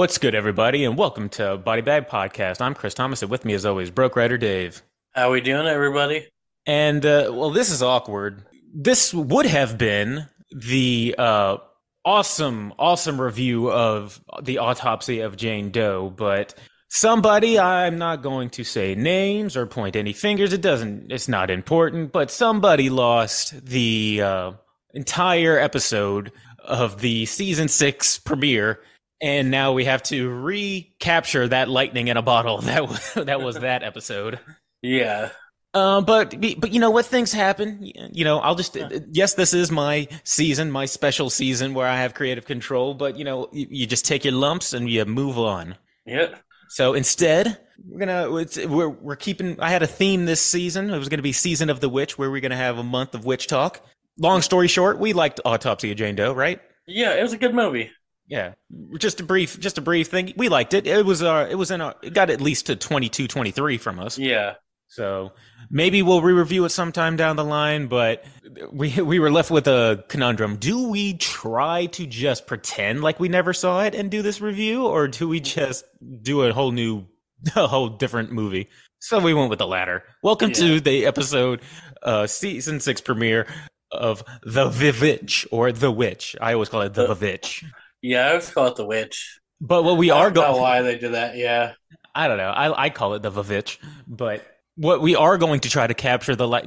What's good, everybody, and welcome to Body Bag Podcast. I'm Chris Thomas, and with me, as always, Broke Rider Dave. How we doing, everybody? And uh, well, this is awkward. This would have been the uh, awesome, awesome review of the autopsy of Jane Doe, but somebody I'm not going to say names or point any fingers. It doesn't. It's not important. But somebody lost the uh, entire episode of the season six premiere and now we have to recapture that lightning in a bottle. That was, that was that episode. Yeah. Um, but but you know what things happen. You know, I'll just yes, this is my season, my special season where I have creative control. But you know, you, you just take your lumps and you move on. Yeah. So instead, we're gonna we're we're keeping. I had a theme this season. It was gonna be season of the witch, where we're gonna have a month of witch talk. Long story short, we liked Autopsy of Jane Doe, right? Yeah, it was a good movie. Yeah, just a brief, just a brief thing. We liked it. It was, uh, it was in a, it got at least to 22, 23 from us. Yeah. So maybe we'll re-review it sometime down the line. But we we were left with a conundrum: Do we try to just pretend like we never saw it and do this review, or do we just do a whole new, a whole different movie? So we went with the latter. Welcome yeah. to the episode, uh, season six premiere of The Vivitch or The Witch. I always call it The, the Vivitch. Yeah, I always call it the witch. But what we I are going why they do that. Yeah, I don't know. I I call it the Vavitch, but what we are going to try to capture the light.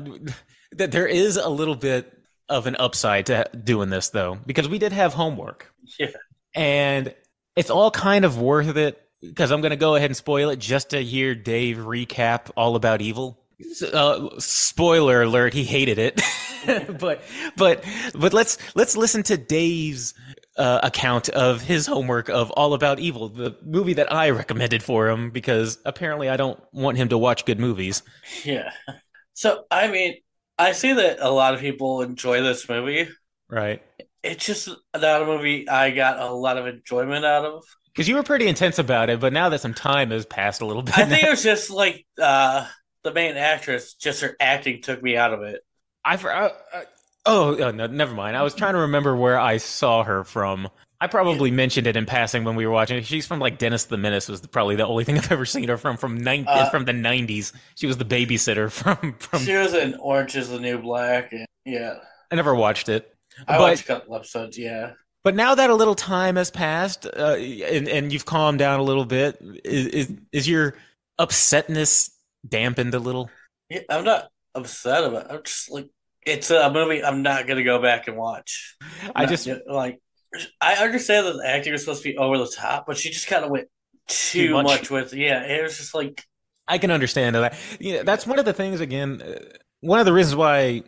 That there is a little bit of an upside to doing this though, because we did have homework. Yeah, and it's all kind of worth it because I'm going to go ahead and spoil it just to hear Dave recap all about evil. Uh, spoiler alert: he hated it, but but but let's let's listen to Dave's uh, account of his homework of All About Evil, the movie that I recommended for him because apparently I don't want him to watch good movies. Yeah. So, I mean, I see that a lot of people enjoy this movie. Right. It's just not a movie I got a lot of enjoyment out of. Because you were pretty intense about it, but now that some time has passed a little bit. I think it was just like uh, the main actress, just her acting took me out of it. I, I, Oh, oh, no, never mind. I was trying to remember where I saw her from. I probably mentioned it in passing when we were watching. She's from like Dennis the Menace was probably the only thing I've ever seen her from from nine, uh, from the nineties. She was the babysitter from from. She was in Orange Is the New Black. And, yeah, I never watched it. I but, watched a couple episodes. Yeah, but now that a little time has passed uh, and and you've calmed down a little bit, is is, is your upsetness dampened a little? Yeah, I'm not upset about. It. I'm just like it's a movie I'm not gonna go back and watch. I just like I understand that the acting was supposed to be over the top, but she just kind of went too, too much. much. with yeah. It was just like I can understand that. Yeah, that's one of the things. Again, uh, one of the reasons why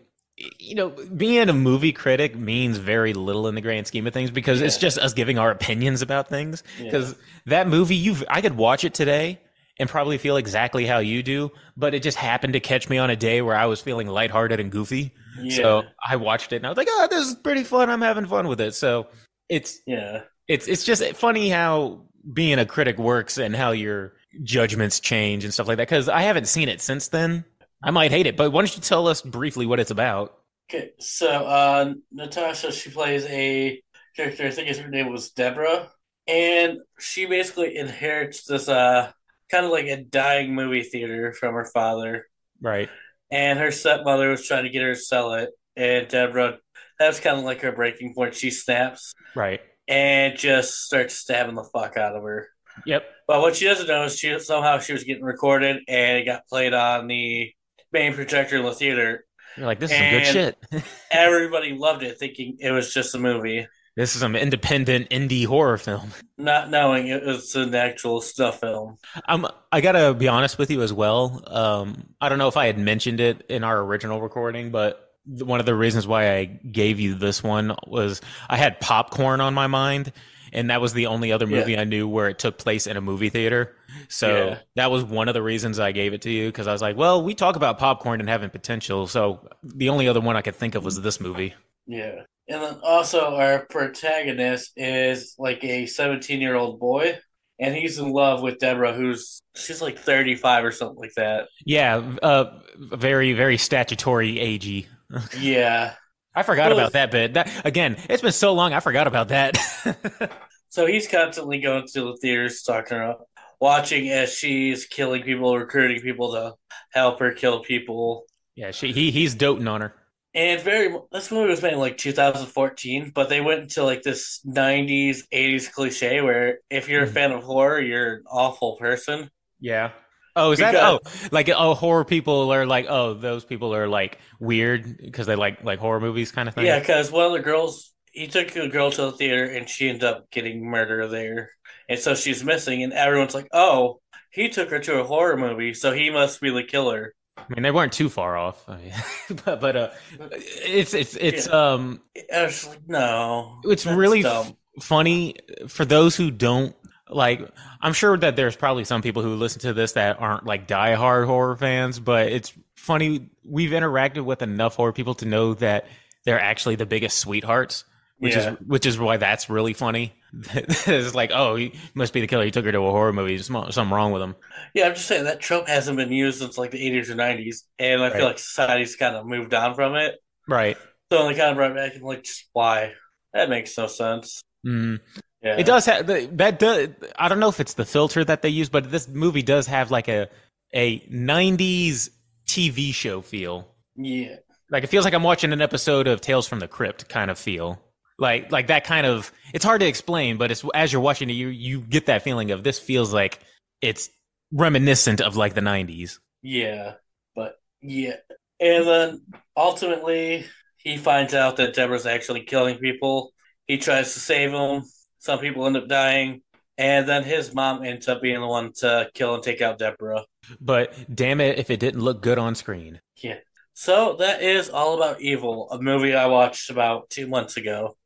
you know being a movie critic means very little in the grand scheme of things because yeah. it's just us giving our opinions about things. Because yeah. that movie, you I could watch it today and probably feel exactly how you do, but it just happened to catch me on a day where I was feeling lighthearted and goofy. Yeah. So I watched it and I was like, "Oh, this is pretty fun. I'm having fun with it." So it's yeah, it's it's just funny how being a critic works and how your judgments change and stuff like that. Because I haven't seen it since then. I might hate it, but why don't you tell us briefly what it's about? Okay, so uh, Natasha, she plays a character. I think her name was Deborah, and she basically inherits this uh kind of like a dying movie theater from her father. Right and her stepmother was trying to get her to sell it. And Deborah, that's kind of like her breaking point. She snaps, right, and just starts stabbing the fuck out of her. Yep. But what she doesn't know is she somehow she was getting recorded and it got played on the main projector in the theater. You're like, this is some good shit. everybody loved it, thinking it was just a movie. This is some independent indie horror film. Not knowing it was an actual snuff film. Um, I gotta be honest with you as well. Um, I don't know if I had mentioned it in our original recording, but one of the reasons why I gave you this one was I had popcorn on my mind, and that was the only other movie yeah. I knew where it took place in a movie theater. So yeah. that was one of the reasons I gave it to you because I was like, well, we talk about popcorn and having potential. So the only other one I could think of was this movie. Yeah. And then also our protagonist is like a 17 year old boy, and he's in love with Deborah, who's she's like 35 or something like that. Yeah, uh, very very statutory agey. yeah, I forgot about that bit. That again, it's been so long, I forgot about that. So he's constantly going to the theaters, talking her up, watching as she's killing people, recruiting people to help her kill people. Yeah, she he he's doting on her. And very, this movie was made in like 2014, but they went into like this 90s, 80s cliche where if you're a Mhm. fan of horror, you're an awful person. Yeah. Oh, is that oh like oh horror people are like oh those people are like weird because they like like horror movies kind of thing. Yeah, because one of the girls, he took a girl to the theater and she ended up getting murdered there. And so she's missing, and everyone's like, oh, he took her to a horror movie, so he must be the killer. I mean they weren't too far off, I mean, but but uh, it's it's it's um I like, no. it's really f- funny for those who don't like i'm sure that there's probably some people who listen to this that aren't like diehard horror fans but it's funny we've interacted with enough horror people to know that they're actually the biggest sweethearts which Yeah. is which is why that's really funny it's like oh he must be the killer he took her to a horror movie There's something wrong with him Yeah, I'm just saying that trope hasn't been used since like the 80s or 90s, and I Right. feel like society's kind of moved on from it. right So they kind of brought it back and like, just why? That makes no sense. mm. Yeah, It does have that. Does I don't know if it's the filter that they use, but this movie does have like a a '90s TV show feel. Yeah, Like it feels like I'm watching an episode of Tales from the Crypt kind of feel. Like like that kind of. It's hard to explain, but it's as you're watching it, you you get that feeling of this feels like it's reminiscent of like the '90s. yeah, but yeah, and then ultimately he finds out that Deborah's actually killing people. He tries to save them. Some people end up dying, and then his mom ends up being the one to kill and take out Deborah. But damn it, if it didn't look good on screen. Yeah. So that is all about Evil, a movie I watched about two months ago.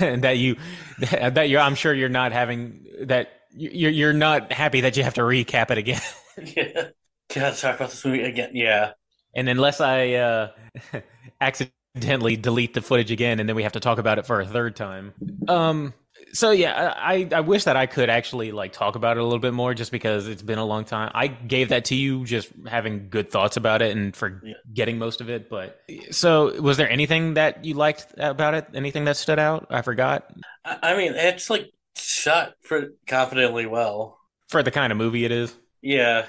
And that you that you're i'm sure you're not having that you're you're not happy that you have to recap it again yeah. Gotta talk about this movie again. Yeah. and unless i uh accidentally delete the footage again and then we have to talk about it for a third time um so yeah i i wish that i could actually like talk about it a little bit more just because it's been a long time i gave that to you just having good thoughts about it and for Yeah. getting most of it but so was there anything that you liked about it anything that stood out i forgot I, mean, it's like shot pretty confidently well. for the kind of movie it is Yeah.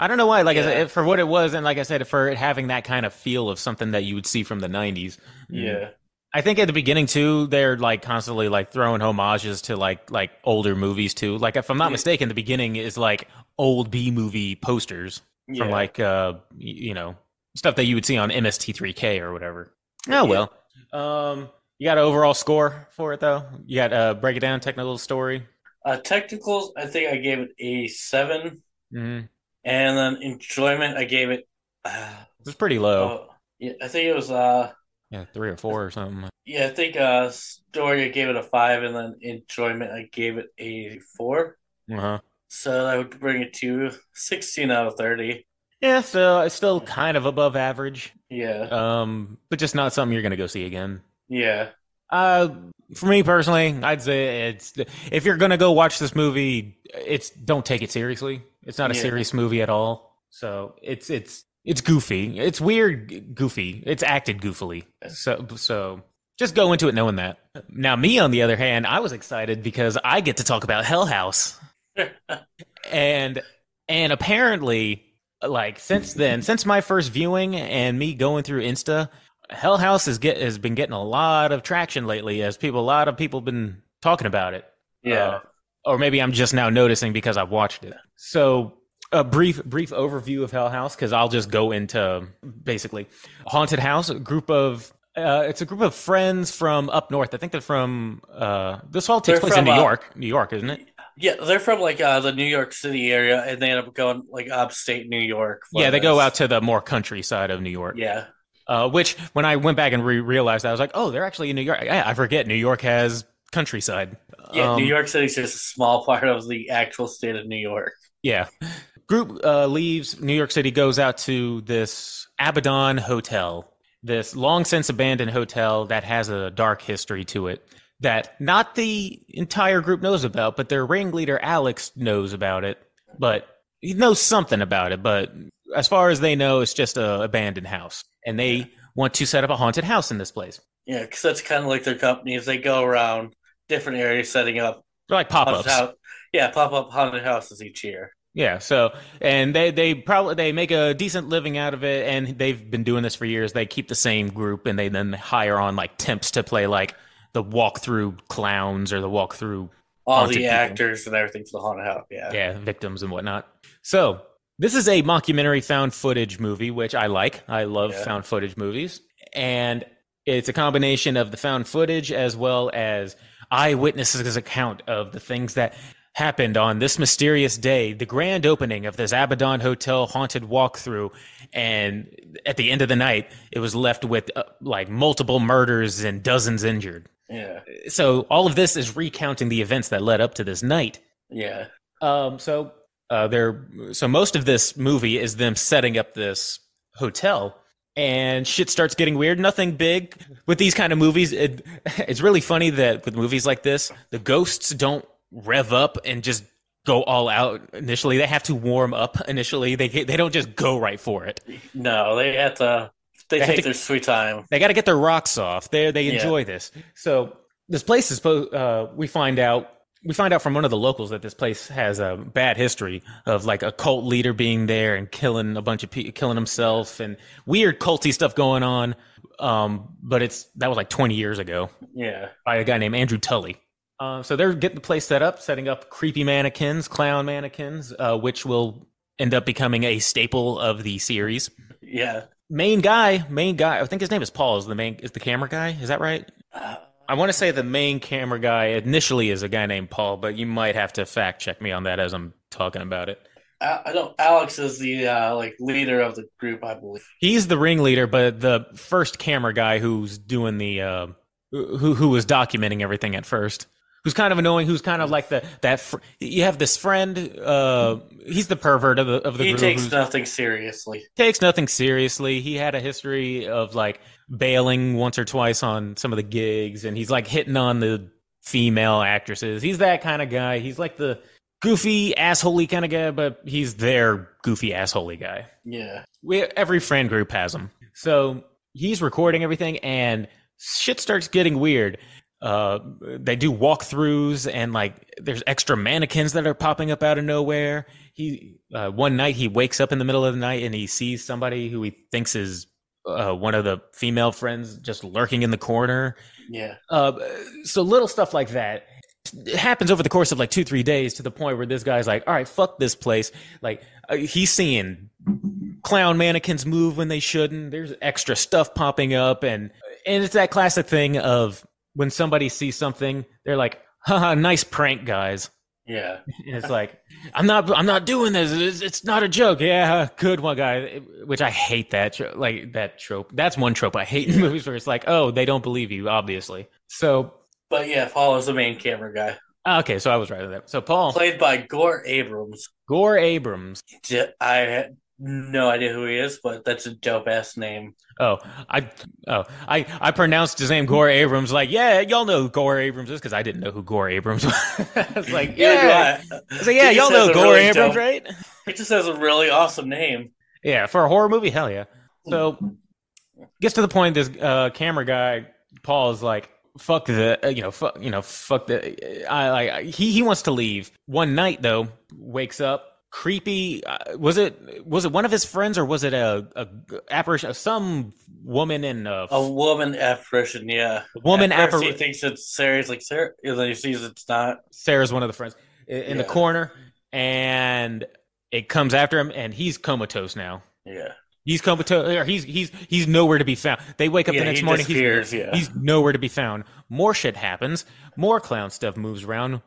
I don't know why. Like I Yeah. said, for what it was, and like I said, for it having that kind of feel of something that you would see from the '90s. Yeah. I think at the beginning too, they're like constantly like throwing homages to like like older movies too. Like if I'm not Yeah. mistaken, the beginning is like old B movie posters Yeah. from like uh you know stuff that you would see on MST3K or whatever. Oh well. Um, you got an overall score for it though. You got uh break it down, technical story. uh, technicals, I think I gave it a seven, hmm and then enjoyment, I gave it. Uh, It's pretty low. oh, yeah, I think it was. Uh, Yeah, three or four or something. yeah, I think uh, story I gave it a five, and then enjoyment I gave it a four. Uh huh. So that would bring it to sixteen out of thirty. Yeah, so it's still kind of above average. Yeah. Um, but just not something you're gonna go see again. Yeah. Uh, for me personally, I'd say it's if you're gonna go watch this movie, it's don't take it seriously. It's not a Yeah. serious movie at all. So it's it's it's goofy. It's weird, goofy. It's acted goofily. So so just go into it knowing that. Now, me on the other hand, I was excited because I get to talk about Hell House and and apparently like since then since my first viewing and me going through insta hell house has get has been getting a lot of traction lately as people a lot of people have been talking about it Yeah. Uh, or maybe i'm just now noticing because i've watched it so a brief brief overview of hell house because i'll just go into basically haunted house a group of uh, it's a group of friends from up north. I think they're from. Uh, this all takes They're place in from, New uh, York, New York, isn't it? Yeah, they're from like uh, the New York City area, and they end up going like upstate New York. Yeah, they go out to the more countryside of New York. Yeah, Uh, which, when I went back and re- realized, that, I was like, oh, they're actually in New York. Yeah, I forget New York has countryside. yeah. Um, New York City's just a small part of the actual state of New York. Yeah. Group uh, leaves New York City, goes out to this Abaddon Hotel, this long since abandoned hotel that has a dark history to it that not the entire group knows about, but their ringleader Alex knows about it. But he knows something about it, but as far as they know, it's just a abandoned house, and they want to set up a haunted house in this place. Yeah, because that's kind of like their company. Is they go around different areas setting up They're like pop ups. Yeah, pop up haunted houses each year. Yeah, so and they they probably they make a decent living out of it, and they've been doing this for years. They keep the same group, and they then hire on like temps to play like the walkthrough clowns or the walkthrough all the actors and everything for the haunted house. Yeah, yeah, victims and whatnot. So this is a mockumentary found footage movie, which I like. I love yeah. found footage movies, and it's a combination of the found footage as well as eyewitnesses' account of the things that happened on this mysterious day, the grand opening of this Abaddon Hotel haunted walkthrough. And at the end of the night, it was left with uh, like multiple murders and dozens injured. Yeah. So all of this is recounting the events that led up to this night. Yeah. Um. So, uh, there. So most of this movie is them setting up this hotel, and shit starts getting weird. Nothing big with these kind of movies. It, it's really funny that with movies like this, the ghosts don't rev up and just go all out initially. They have to warm up initially. They they don't just go right for it. No, they have to. They, they take to, their sweet time. They got to get their rocks off. They they enjoy yeah. this. So this place is. Uh, we find out. We find out from one of the locals that this place has a bad history of like a cult leader being there and killing a bunch of people, killing himself, and weird culty stuff going on. Um, but it's that was like 20 years ago. Yeah, by a guy named Andrew Tully. Uh, so they're getting the place set up, setting up creepy mannequins, clown mannequins, uh, which will end up becoming a staple of the series. Yeah. Main guy, main guy. I think his name is Paul. Is the main is the camera guy? Is that right? Uh, I want to say the main camera guy initially is a guy named Paul, but you might have to fact check me on that as I'm talking about it. I know Alex is the uh, like leader of the group, I believe. He's the ringleader, but the first camera guy who's doing the uh, who who was documenting everything at first who's kind of annoying, who's kind of like the that fr- you have this friend. Uh, he's the pervert of the of the he group. He takes nothing seriously. Takes nothing seriously. He had a history of like bailing once or twice on some of the gigs, and he's like hitting on the female actresses. He's that kind of guy. He's like the goofy assholey kind of guy, but he's their goofy assholey guy. Yeah. We every friend group has him. So he's recording everything and shit starts getting weird uh, they do walkthroughs and like there's extra mannequins that are popping up out of nowhere. He uh, one night he wakes up in the middle of the night and he sees somebody who he thinks is uh, one of the female friends just lurking in the corner. Yeah. Uh, so little stuff like that it happens over the course of like two three days to the point where this guy's like, all right, fuck this place. Like uh, he's seeing clown mannequins move when they shouldn't. There's extra stuff popping up and and it's that classic thing of when somebody sees something, they're like, haha, nice prank, guys. Yeah. And it's like, I'm not, I'm not doing this. It's, it's, not a joke. Yeah, good one, guy. Which I hate that, like that trope. That's one trope I hate in movies where it's like, oh, they don't believe you, obviously. So. But yeah, Paul is the main camera guy. Ah, okay, so I was right with that. So Paul, played by Gore Abrams. Gore Abrams. I no idea who he is, but that's a dope ass name. Oh, I oh I I pronounced his name Gore Abrams. Like, yeah, y'all know who Gore Abrams is because I didn't know who Gore Abrams was. I was like, yeah, I. I was like, yeah, y'all know Gore really Abrams, dope, right? It just has a really awesome name. Yeah, for a horror movie, hell yeah. So gets to the point. This uh, camera guy Paul is like, fuck the uh, you know fuck you know fuck the I like he he wants to leave. One night though, wakes up creepy uh, was it was it one of his friends or was it a, a apparition of some woman in a, a woman apparition yeah woman apparition he thinks it's sarah's like sarah and then he sees it's not sarah's one of the friends in, in yeah. the corner and it comes after him and he's comatose now yeah He's comatose. He's he's he's nowhere to be found. They wake up yeah, the next morning. He's, yeah. he's nowhere to be found. More shit happens. More clown stuff moves around.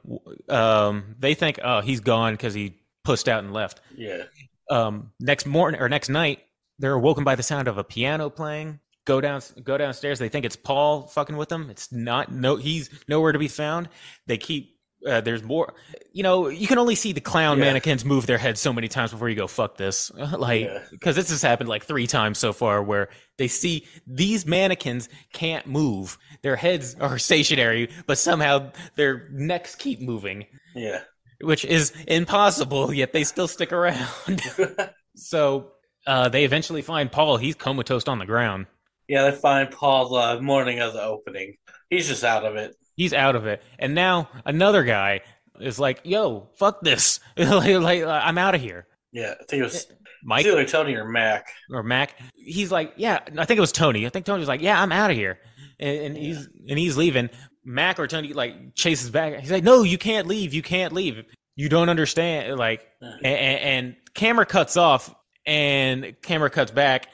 Um, they think, oh, he's gone because he pussed out and left. Yeah. Um, next morning or next night, they're awoken by the sound of a piano playing. Go down, go downstairs. They think it's Paul fucking with them. It's not. No, he's nowhere to be found. They keep. Uh, there's more. You know, you can only see the clown yeah. mannequins move their heads so many times before you go fuck this. like, because yeah. this has happened like three times so far, where they see these mannequins can't move. Their heads are stationary, but somehow their necks keep moving. Yeah which is impossible, yet they still stick around. so uh, they eventually find Paul. He's comatose on the ground. Yeah, they find Paul the morning of the opening. He's just out of it. He's out of it, and now another guy is like, "Yo, fuck this! like, like, uh, I'm out of here." Yeah, I think it was eh, Mike either Tony or Mac. or Mac. He's like, "Yeah." I think it was Tony. I think Tony was like, "Yeah, I'm out of here," and, and he's and he's leaving. Mac or Tony like chases back. He's like, "No, you can't leave. You can't leave. You don't understand." Like, uh-huh. and, and camera cuts off, and camera cuts back.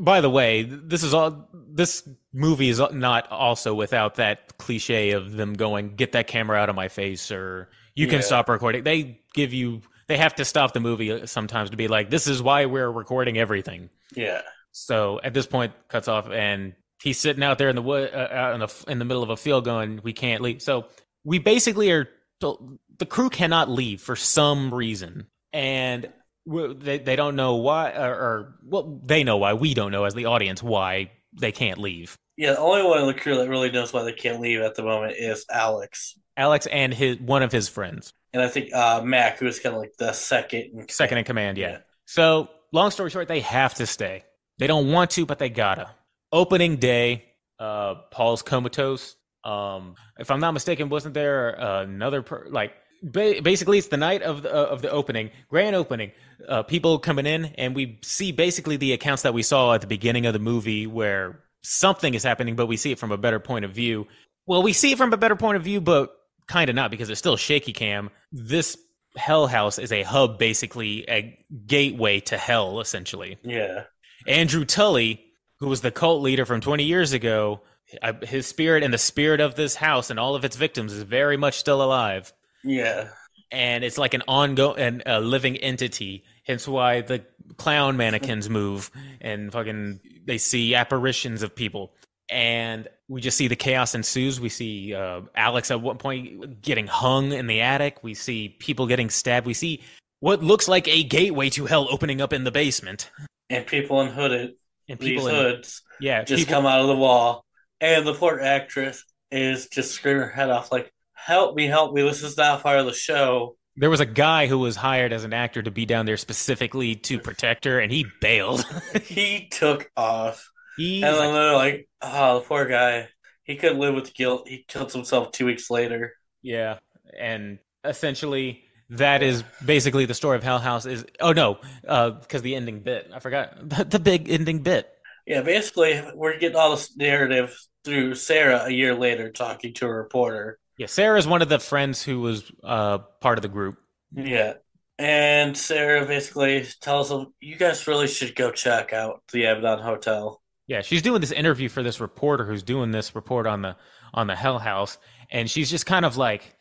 By the way, this is all. This movie is not also without that cliche of them going, "Get that camera out of my face," or "You can Yeah. stop recording." They give you. They have to stop the movie sometimes to be like, "This is why we're recording everything." Yeah, So at this point, cuts off, and he's sitting out there in the wood, uh, out in the in the middle of a field, going, "We can't leave." So we basically are the crew cannot leave for some reason, and they they don't know why, or, or well, they know why. We don't know as the audience why they can't leave. yeah. The only one in the crew that really knows why they can't leave at the moment is Alex, Alex and his one of his friends, and I think uh, Mac, who is kind of like the second. in second in command. Yeah. So long story short, they have to stay. They don't want to, but they gotta. Opening day, uh, Paul's comatose. Um, if I'm not mistaken, wasn't there uh, another per- like ba- basically it's the night of the uh, of the opening, grand opening. Uh, people coming in, and we see basically the accounts that we saw at the beginning of the movie, where something is happening, but we see it from a better point of view. Well, we see it from a better point of view, but kind of not because it's still shaky cam. This Hell House is a hub, basically a gateway to hell, essentially. Yeah, Andrew Tully, who was the cult leader from 20 years ago, his spirit and the spirit of this house and all of its victims is very much still alive. yeah, And it's like an ongoing and a living entity. Hence why the clown mannequins move and fucking they see apparitions of people. And we just see the chaos ensues. We see uh, Alex at one point getting hung in the attic. We see people getting stabbed. We see what looks like a gateway to hell opening up in the basement. and people in hooded And these people in, hoods yeah, just people- come out of the wall, and the poor actress is just screaming her head off, like, "Help me, help me! This is not part of the show." There was a guy who was hired as an actor to be down there specifically to protect her, and he bailed. he took off, He's and then they're like, "Oh, the poor guy. He couldn't live with guilt. He killed himself two weeks later." yeah, and essentially that is basically the story of Hell House. Is oh no, because the ending bit I forgot the, the big ending bit. Yeah, basically, we're getting all this narrative through Sarah a year later talking to a reporter. Yeah, Sarah is one of the friends who was uh, part of the group. Yeah. And Sarah basically tells them, you guys really should go check out the Abaddon Hotel. Yeah, she's doing this interview for this reporter who's doing this report on the on the Hell House, and she's just kind of like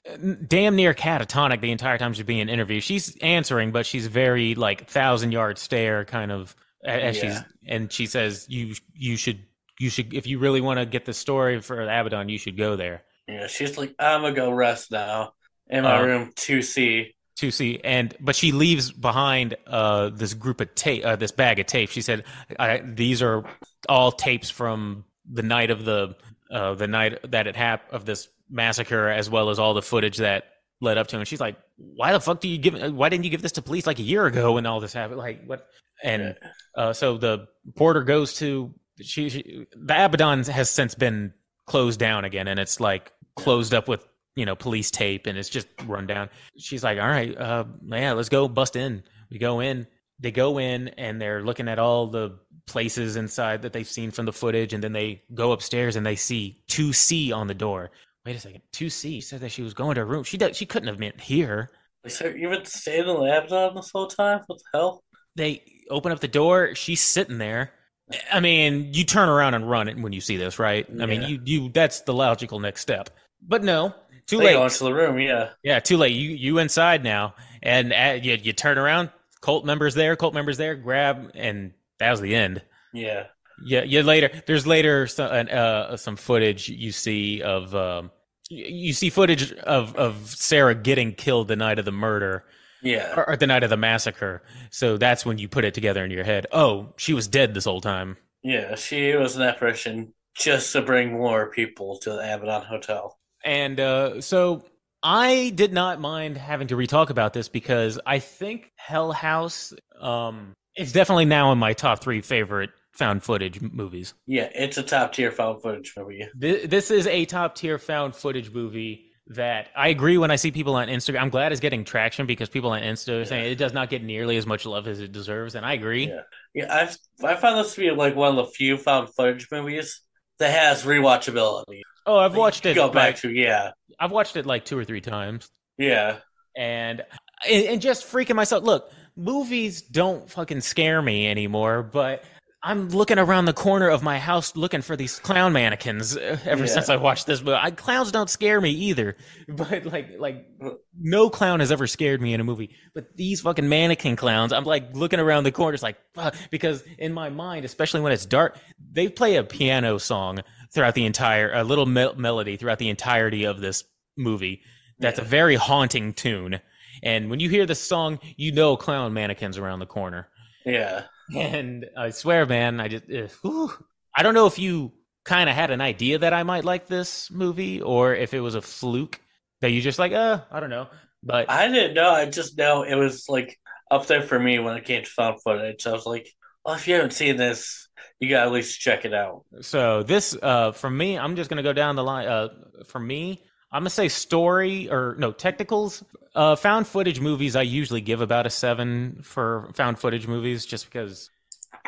damn near catatonic the entire time she's being interviewed. She's answering, but she's very like thousand yard stare kind of as Yeah. she's and she says you you should you should if you really want to get the story for Abaddon, you should go there Yeah, she's like, I'm gonna go rest now in my Uh, room 2C. to see and but she leaves behind uh this group of tape uh, this bag of tape. She said I, these are all tapes from the night of the uh the night that it happened of this massacre as well as all the footage that led up to it. And she's like, why the fuck do you give? Why didn't you give this to police like a year ago when all this happened? Like what? And uh, so the porter goes to she, she the Abaddon has since been closed down again, and it's like closed up with you know police tape, and it's just run down. She's like, all right, uh, yeah, let's go bust in. We go in. They go in, and they're looking at all the places inside that they've seen from the footage, and then they go upstairs and they see two C on the door. Wait a second, two C said that she was going to her room. She does, she couldn't have meant here. So you've been staying in the Abaddon this whole time? What the hell? they open up the door she's sitting there i mean you turn around and run it when you see this right i mean you you that's the logical next step but no too They late go into the room, yeah. yeah too late you you inside now and uh, you, you turn around cult members there cult members there grab and that was the end Yeah. yeah yeah later there's later some uh, some footage you see of um you see footage of of sarah getting killed the night of the murder Yeah. or, or the night of the massacre. So that's when you put it together in your head. Oh, she was dead this whole time. Yeah. She was an apparition just to bring more people to the Abaddon Hotel. And uh, so I did not mind having to retalk about this because I think Hell House um, is definitely now in my top three favorite found footage movies. Yeah, it's a top tier found footage movie. This is a top tier found footage movie that I agree when I see people on Instagram. I'm glad it's getting traction because people on Insta are saying it does not get nearly as much love as it deserves, and I agree. Yeah, yeah. I've I found this to be like one of the few found footage movies that has rewatchability. Oh, I've watched it. Go back like, to yeah, I've watched it like two or three times, yeah, and and just freaking myself. Look, movies don't fucking scare me anymore, but I'm looking around the corner of my house looking for these clown mannequins uh, ever Yeah. since I watched this movie. I, clowns don't scare me either, but like like no clown has ever scared me in a movie. But these fucking mannequin clowns, I'm like looking around the corner, it's like fuck, because in my mind, especially when it's dark, they play a piano song throughout the entire a little mel- melody throughout the entirety of this movie. That's a very haunting tune. And when you hear this song, you know clown mannequins around the corner. yeah. And I swear, man, I just, eh, whew. I don't know if you kind of had an idea that I might like this movie or if it was a fluke that you just like, uh, I don't know. But I didn't know. I just know it was like up there for me when it came to found footage. I was like, well, if you haven't seen this, you gotta at least check it out. so this, uh, for me, I'm just gonna go down the line. Uh, for me, I'm gonna say story or no technicals. Uh, found footage movies, I usually give about a seven for found footage movies, just because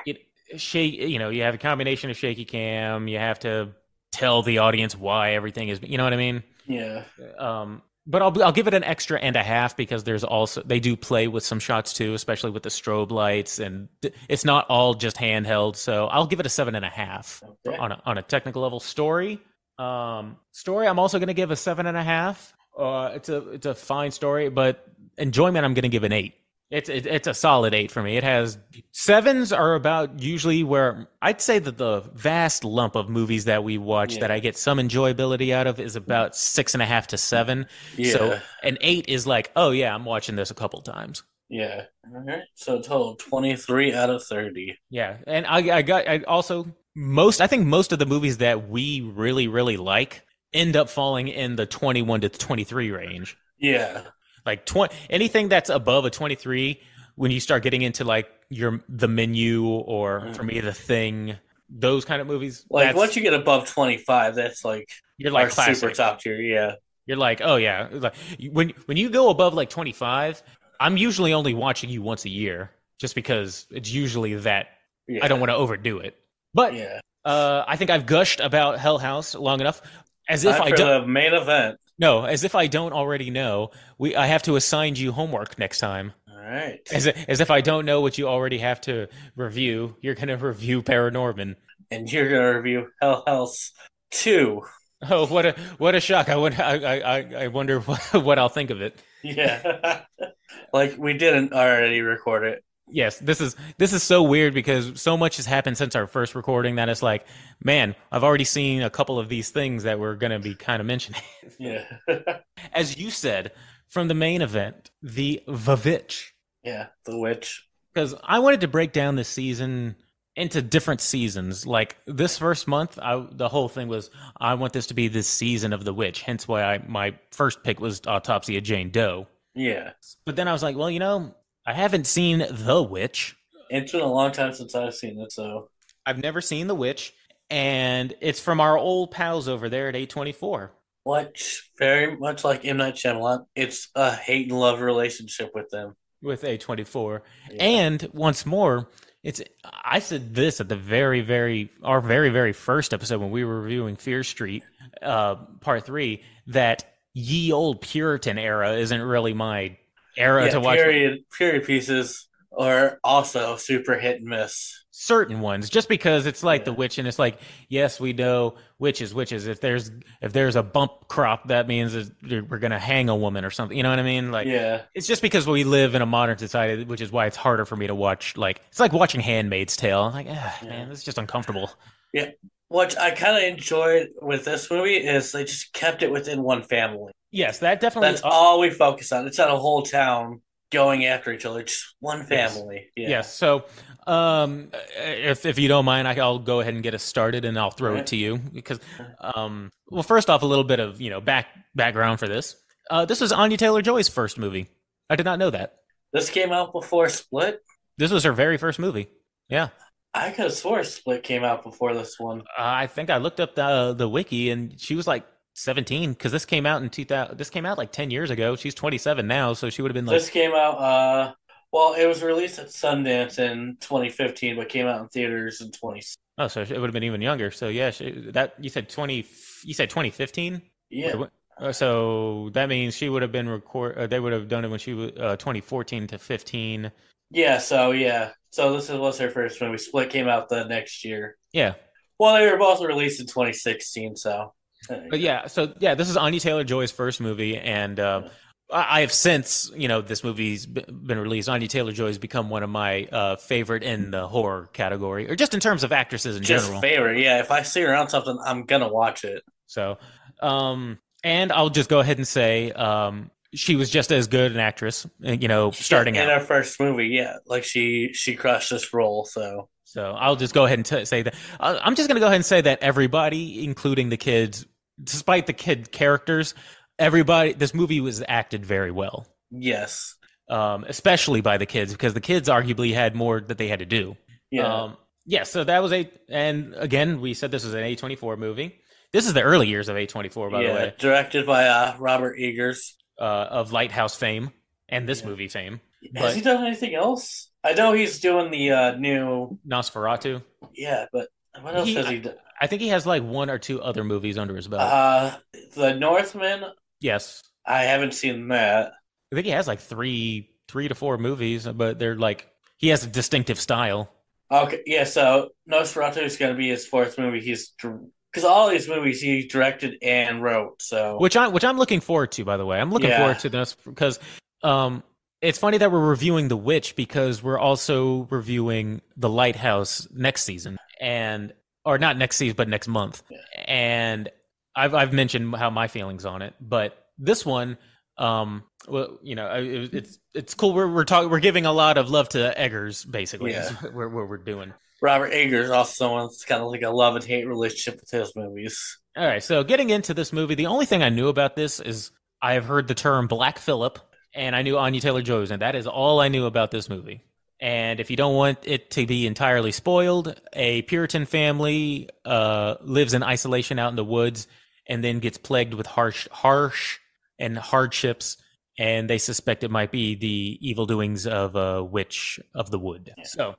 it shake. You know, you have a combination of shaky cam. You have to tell the audience why everything is. You know what I mean? Yeah, Um, but I'll I'll give it an extra and a half because there's also they do play with some shots too, especially with the strobe lights, and it's not all just handheld. So I'll give it a seven and a half Okay. on a on a technical level. Story, um, story, I'm also going to give a seven and a half. Uh, it's a it's a fine story, but enjoyment, I'm going to give an eight. It's it, it's a solid eight for me. It has sevens are about usually where I'd say that the vast lump of movies that we watch Yeah. that I get some enjoyability out of is about six and a half to seven. yeah, So an eight is like, oh yeah, I'm watching this a couple times. yeah. All right. So total twenty three out of thirty. Yeah, and I I got I also most I think most of the movies that we really really like end up falling in the 21 to 23 range. Yeah, Like 20 anything that's above a 23 when you start getting into like your the menu or for me the thing those kind of movies like once you get above twenty five, that's like you're like super top tier. Yeah, You're like, oh yeah, like when when you go above like 25, I'm usually only watching you once a year, just because it's usually that yeah. I don't want to overdo it. But Yeah, uh, I think I've gushed about Hell House long enough, as if I don't the main event. no, as if I don't already know. We I have to assign you homework next time. All right. As as if I don't know what you already have to review. You're gonna review Paranorman. and you're gonna review Hell House Two. Oh, what a what a shock! I would I I I- I wonder what, what I'll think of it. Yeah, like we didn't already record it. Yes, this is this is so weird because so much has happened since our first recording that it's like, man, I've already seen a couple of these things that we're gonna be kind of mentioning. Yeah, As you said from the main event, the Vavitch, yeah. The witch. because I wanted to break down this season into different seasons. Like this first month, I, the whole thing was I want this to be this season of the witch. Hence why I, my first pick was Autopsy of Jane Doe. Yeah, But then I was like, well, you know, I haven't seen The Witch. it's been a long time since I've seen it, so I've never seen The Witch, and it's from our old pals over there at A24. Which very much like M Night Shyamalan, it's a hate and love relationship with them. with A24. Yeah. And once more, it's I said this at the very, very our very, very first episode when we were reviewing Fear Street, uh, part three, that ye old Puritan era isn't really my era yeah, to watch period period pieces are also super hit and miss. certain ones just because it's like the witch and it's like yes we know witches witches if there's if there's a bump crop that means we're gonna hang a woman or something you know what i mean like yeah, It's just because we live in a modern society, which is why it's harder for me to watch. Like it's like watching *Handmaid's Tale*. I'm like, ah, Yeah. man, this is just uncomfortable. Yeah, what I kind of enjoyed with this movie is they just kept it within one family. Yes, that definitely. That's all we focus on. It's not a whole town going after each other. Just one Yes. family. Yeah. Yes. So, um, if if you don't mind, I- I'll go ahead and get us started, and I'll throw it to you because, um, well, first off, a little bit of you know back background for this. Uh, this was Anya Taylor Joy's first movie. I did not know that. This came out before Split. This was her very first movie. Yeah. I could have swore Split came out before this one. Uh, I think I looked up the the wiki, and she was like 17 because this came out in 2000. This came out like 10 years ago. She's 27 now, so she would have been like. This came out. Uh, well, it was released at Sundance in 2015, but came out in theaters in 20. Oh, so it would have been even younger. So yeah, she, that you said 20. You said 2015. Yeah. Uh, so that means she would have been record. Uh, they would have done it when she was uh, 2014 to 15. Yeah. So yeah. So this was her first movie. Split came out the next year. Yeah. Well, they were both released in 2016. So. But yeah, so yeah, this is Anya Taylor Joy's first movie, and uh, I have since you know this movie's been released. Anya Taylor Joy has become one of my uh, favorite in the horror category, or just in terms of actresses in Just general. favorite. Yeah. If I see her on something, I'm gonna watch it. So, um, and I'll just go ahead and say, um, she was just as good an actress, uh, you know, starting in out. her first movie. Yeah, like she she crushed this role. So So I'll just go ahead and t- say that. I'm just going to go ahead and say that everybody, including the kids, despite the kid characters, everybody, this movie was acted very well, yes. um, especially by the kids, because the kids arguably had more that they had to do. Yeah. Um, yeah, so that was a, and again, we said this was an A24 movie. This is the early years of A24, by yeah. the way, Directed by uh, Robert Eggers. uh, of Lighthouse fame and this Yeah. movie fame. Has But- he done anything else? I know he's doing the uh, new. Nosferatu. Yeah, but what else He- has he done? I think he has like one or two other movies under his belt. Uh, the Northman. yes. I haven't seen that. I think he has like three, three to four movies, but they're like he has a distinctive style. Okay, yeah. So Nosferatu is going to be his fourth movie. He's because all these movies he directed and wrote. So which I which I'm looking forward to. By the way, I'm looking Yeah. forward to this because um, it's funny that we're reviewing The Witch because we're also reviewing The Lighthouse next season, and or not next season, but next month. Yeah. And I've I've mentioned how my feelings on it, but this one. Um, well, you know, it, it's it's cool. We're we're talking. We're giving a lot of love to Eggers, basically. Yeah. is what we're, what we're doing. Robert Eggers also someone kind of like a love and hate relationship with his movies. All right, so getting into this movie, the only thing I knew about this is I have heard the term Black Phillip, and I knew Anya Taylor Joy, and that is all I knew about this movie. And if you don't want it to be entirely spoiled, a Puritan family uh, lives in isolation out in the woods, and then gets plagued with harsh, harsh, and hardships, and they suspect it might be the evil doings of a witch of the wood. So,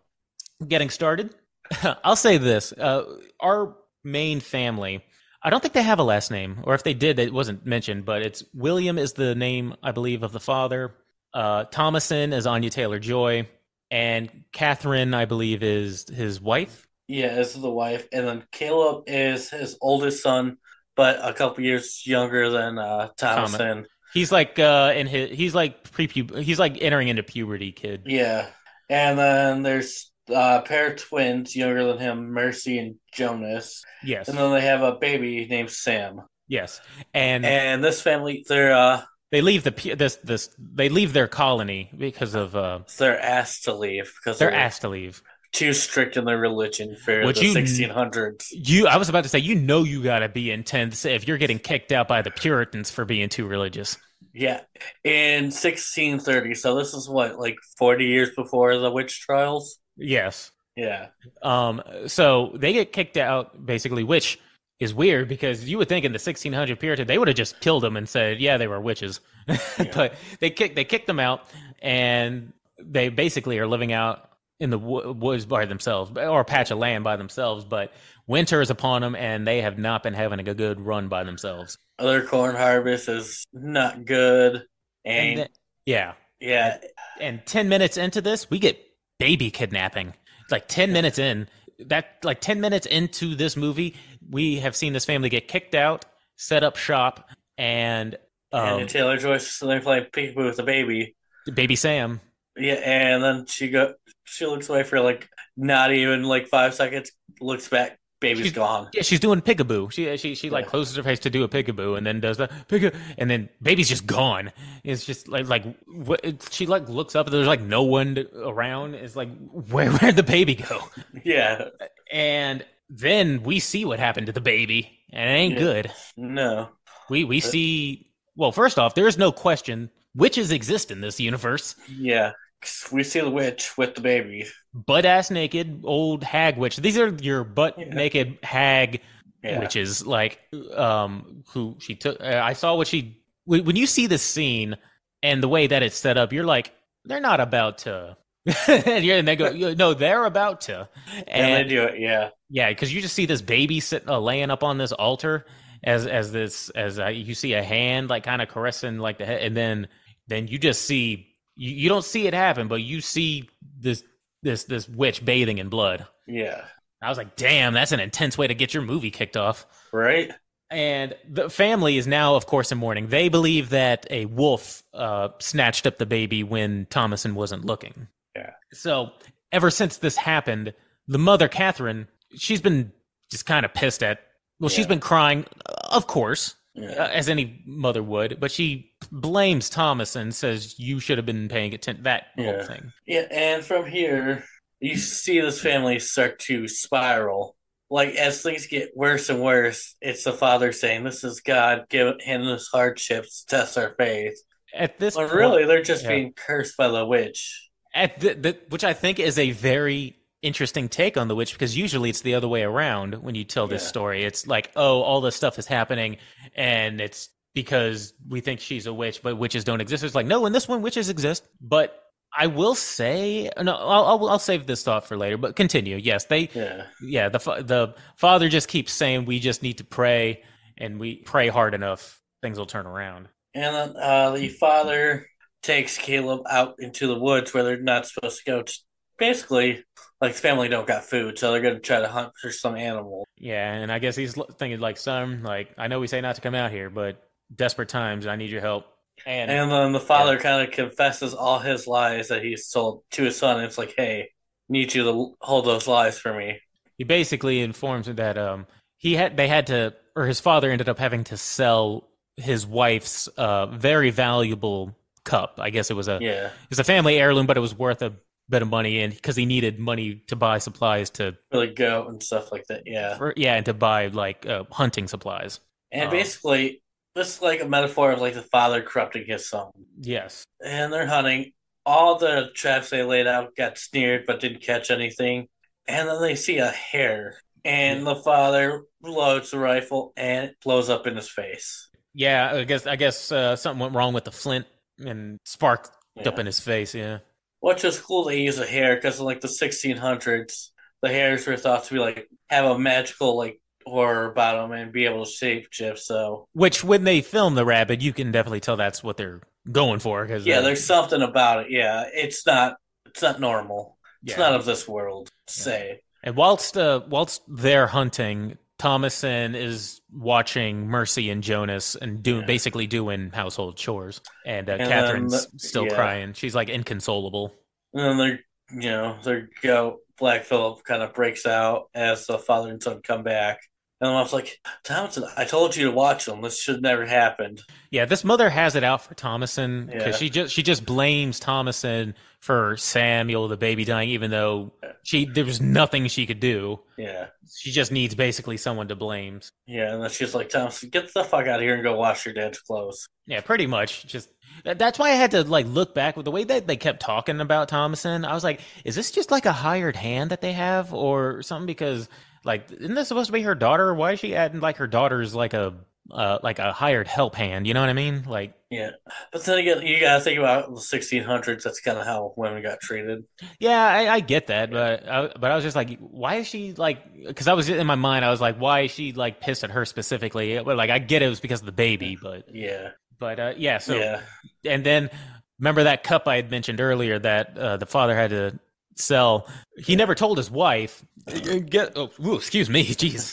getting started, I'll say this: uh, our main family. I don't think they have a last name, or if they did, it wasn't mentioned. But it's William is the name I believe of the father. Uh, Thomasin is Anya Taylor Joy, and Catherine, I believe, is his wife. Yeah, this is the wife, and then Caleb is his oldest son, but a couple years younger than uh, Thomasin. He's like uh, in his he's like pre he's like entering into puberty, kid. Yeah, and then there's uh, a pair of twins younger than him, Mercy and Jonas, Yes, and then they have a baby named Sam. yes, and And this family, they're uh, they leave the this this they leave their colony because of uh, they're asked to leave because they're asked to leave. too strict in their religion for What the you- 1600s. You, I was about to say, you know, you got to be intense if you're getting kicked out by the Puritans for being too religious. Yeah, in 1630. So this is what, like 40 years before the witch trials. Yes. Yeah, Um. So they get kicked out, basically, which is weird because you would think in the 1600 Puritan they would have just killed them and said, yeah, they were witches, but they kicked they kicked them out, and they basically are living out in the woods by themselves or a patch of land by themselves. But winter is upon them, and they have not been having a good run by themselves. other corn harvest is not good, And and, then- yeah, yeah, and 10 minutes into this we get baby kidnapping. It's like 10 minutes in that like 10 minutes into this movie we have seen this family get kicked out set up shop and um, Anya Taylor Joy's so they're playing peekaboo with the baby. baby sam Yeah, and then she go, she looks away for like not even like five seconds. Looks back, baby's She's- gone. yeah she's doing peekaboo. She uh, she she like closes her face to do a peekaboo and then does the peekaboo and then baby's just gone. It's just like like what it, she like looks up and there's like no one to- around. It's like where where'd the baby go? Yeah, and then we see what happened to the baby and it ain't Yeah. good. No, We we But- see well, first off, there is no question witches exist in this universe. yeah, we see the witch with the baby. butt ass naked old hag witch. These are your butt Yeah. naked hag Yeah. witches. Like, um, who she took. Uh, I saw what she. When you see this scene and the way that it's set up, you're like, they're not about to. and they go, no, they're about to. and they do it, yeah. yeah, because you just see this baby sitting, uh, laying up on this altar, as as this as uh, you see a hand like kind of caressing like the head, and then then you just see you, you don't see it happen, but you see this this this witch bathing in blood. Yeah. I was like, damn, that's an intense way to get your movie kicked off. Right? And the family is now, of course, in mourning. They believe that a wolf uh, snatched up the baby when Thomasin wasn't looking. Yeah. So ever since this happened, the mother, Catherine, she's been just kind of pissed at. Well, she's been crying, of course, Yeah. Uh, as any mother would, but she blames Thomas and says you should have been paying attention. That whole Yeah. thing. Yeah, and from here, you see this family start to spiral. Like, as things get worse and worse, it's the father saying, This is God giving him this hardships to test our faith. At this But point, really, they're just yeah. being cursed by the witch. at the, the which I think is a very interesting take on the witch because usually it's the other way around when you tell this Yeah. story. It's like, oh, all this stuff is happening, and it's because we think she's a witch, but witches don't exist. It's like, no, in this one, witches exist. But I will say, no, I'll, I'll, I'll save this thought for later. But continue. Yes, they, Yeah. yeah, the the father just keeps saying we just need to pray, and we pray hard enough, things will turn around. And uh, the father takes Caleb out into the woods where they're not supposed to go. It's basically, like, the family don't got food, so they're going to try to hunt for some animal. Yeah, and I guess he's thinking like, some like I know we say not to come out here, but desperate times, I need your help. And, And then the father kind of confesses all his lies that he's told to his son. It's like, hey, need you to hold those lies for me. he basically informs him that um he had they had to or his father ended up having to sell his wife's uh very valuable cup. I guess it was a Yeah. it was a family heirloom, but it was worth a bit of money, in because he needed money to buy supplies to For the goat and stuff like that. Yeah. for, yeah, and to buy like uh, hunting supplies. And Oh. basically, this is like a metaphor of like the father corrupting his son. Yes. And they're hunting. All the traps they laid out got sneered but didn't catch anything. And then they see a hare. And the father loads the rifle and it blows up in his face. Yeah, I guess I guess uh, something went wrong with the flint and sparked Yeah. up in his face. Yeah. Which is cool they use a hair because in like the 1600s, the hairs were thought to be like have a magical like horror about them and be able to shape shift. So Which, when they film the rabbit, you can definitely tell that's what they're going for. Because yeah, there's something about it. Yeah, it's not it's not normal. It's Yeah. not of this world. Say And whilst uh, whilst they're hunting, Thomasin is watching Mercy and Jonas and doing Yeah. basically doing household chores, and, uh, And Catherine's the- still yeah. crying. She's like inconsolable. and then their you know their goat Black Phillip kind of breaks out as the father and son come back. And I was like, Thompson, I told you to watch them. This should never happened. Yeah, this mother has it out for Thomasin because Yeah. she just she just blames Thomasin for Samuel the baby dying, even though she there was nothing she could do. Yeah. She just needs basically someone to blame. Yeah, and then she's like, Thompson, get the fuck out of here and go wash your dad's clothes. Yeah, pretty much. Just that- that's why I had to like look back with the way that they kept talking about Thomasin. I was like, is this just like a hired hand that they have or something? Because like, isn't this supposed to be her daughter? Why is she adding like her daughter's like a uh, like a hired help hand? You know what I mean? Like, Yeah. But then again, you gotta think about the 1600s. That's kind of how women got treated. yeah, I, I get that, but I, but I was just like, why is she like? Because I was in my mind, I was like, why is she like pissed at her specifically? But like, I get it was because of the baby, but Yeah. but uh, yeah. So yeah. and then remember that cup I had mentioned earlier that uh, the father had to sell. He never told his wife. Get oh, ooh, excuse me, jeez.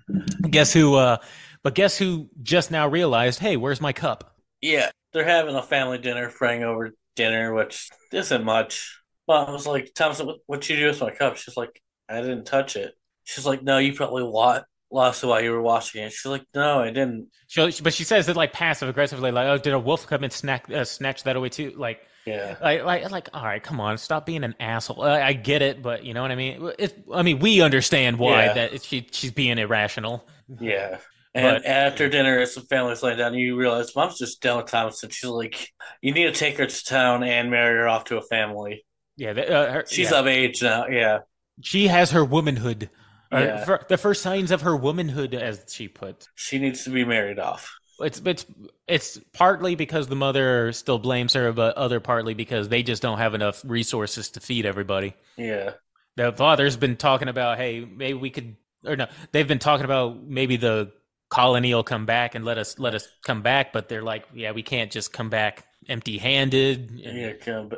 guess who? Uh, but guess who just now realized? Hey, where's my cup? Yeah. They're having a family dinner, praying over dinner, which isn't much. Mom was like, Thompson, what, what you do with my cup? She's like, I didn't touch it. She's like, No, you probably wa- lost it while you were washing it. She's like, No, I didn't. She, but she says it like passive aggressively, like, "Oh, did a wolf come and snack uh, snatch that away too?" Like, Yeah. like, like, like, all right, come on, stop being an asshole. I, I get it, but you know what I mean. It, I mean, we understand why Yeah. that she she's being irrational. Yeah. And But- after dinner, as the family's laying down, you realize mom's just done with Thomasin. She's like, you need to take her to town and marry her off to a family. Yeah, uh, her, She's yeah. of age now. Yeah. she has her womanhood. Yeah. the first signs of her womanhood, as she put. She needs to be married off. It's it's it's partly because the mother still blames her, but other partly because they just don't have enough resources to feed everybody. Yeah. The father's been talking about, hey, maybe we could, or no, they've been talking about maybe the colony will come back and let us let us come back, but they're like, yeah, we can't just come back empty-handed. Yeah. Come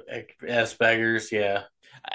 as beggars. Yeah.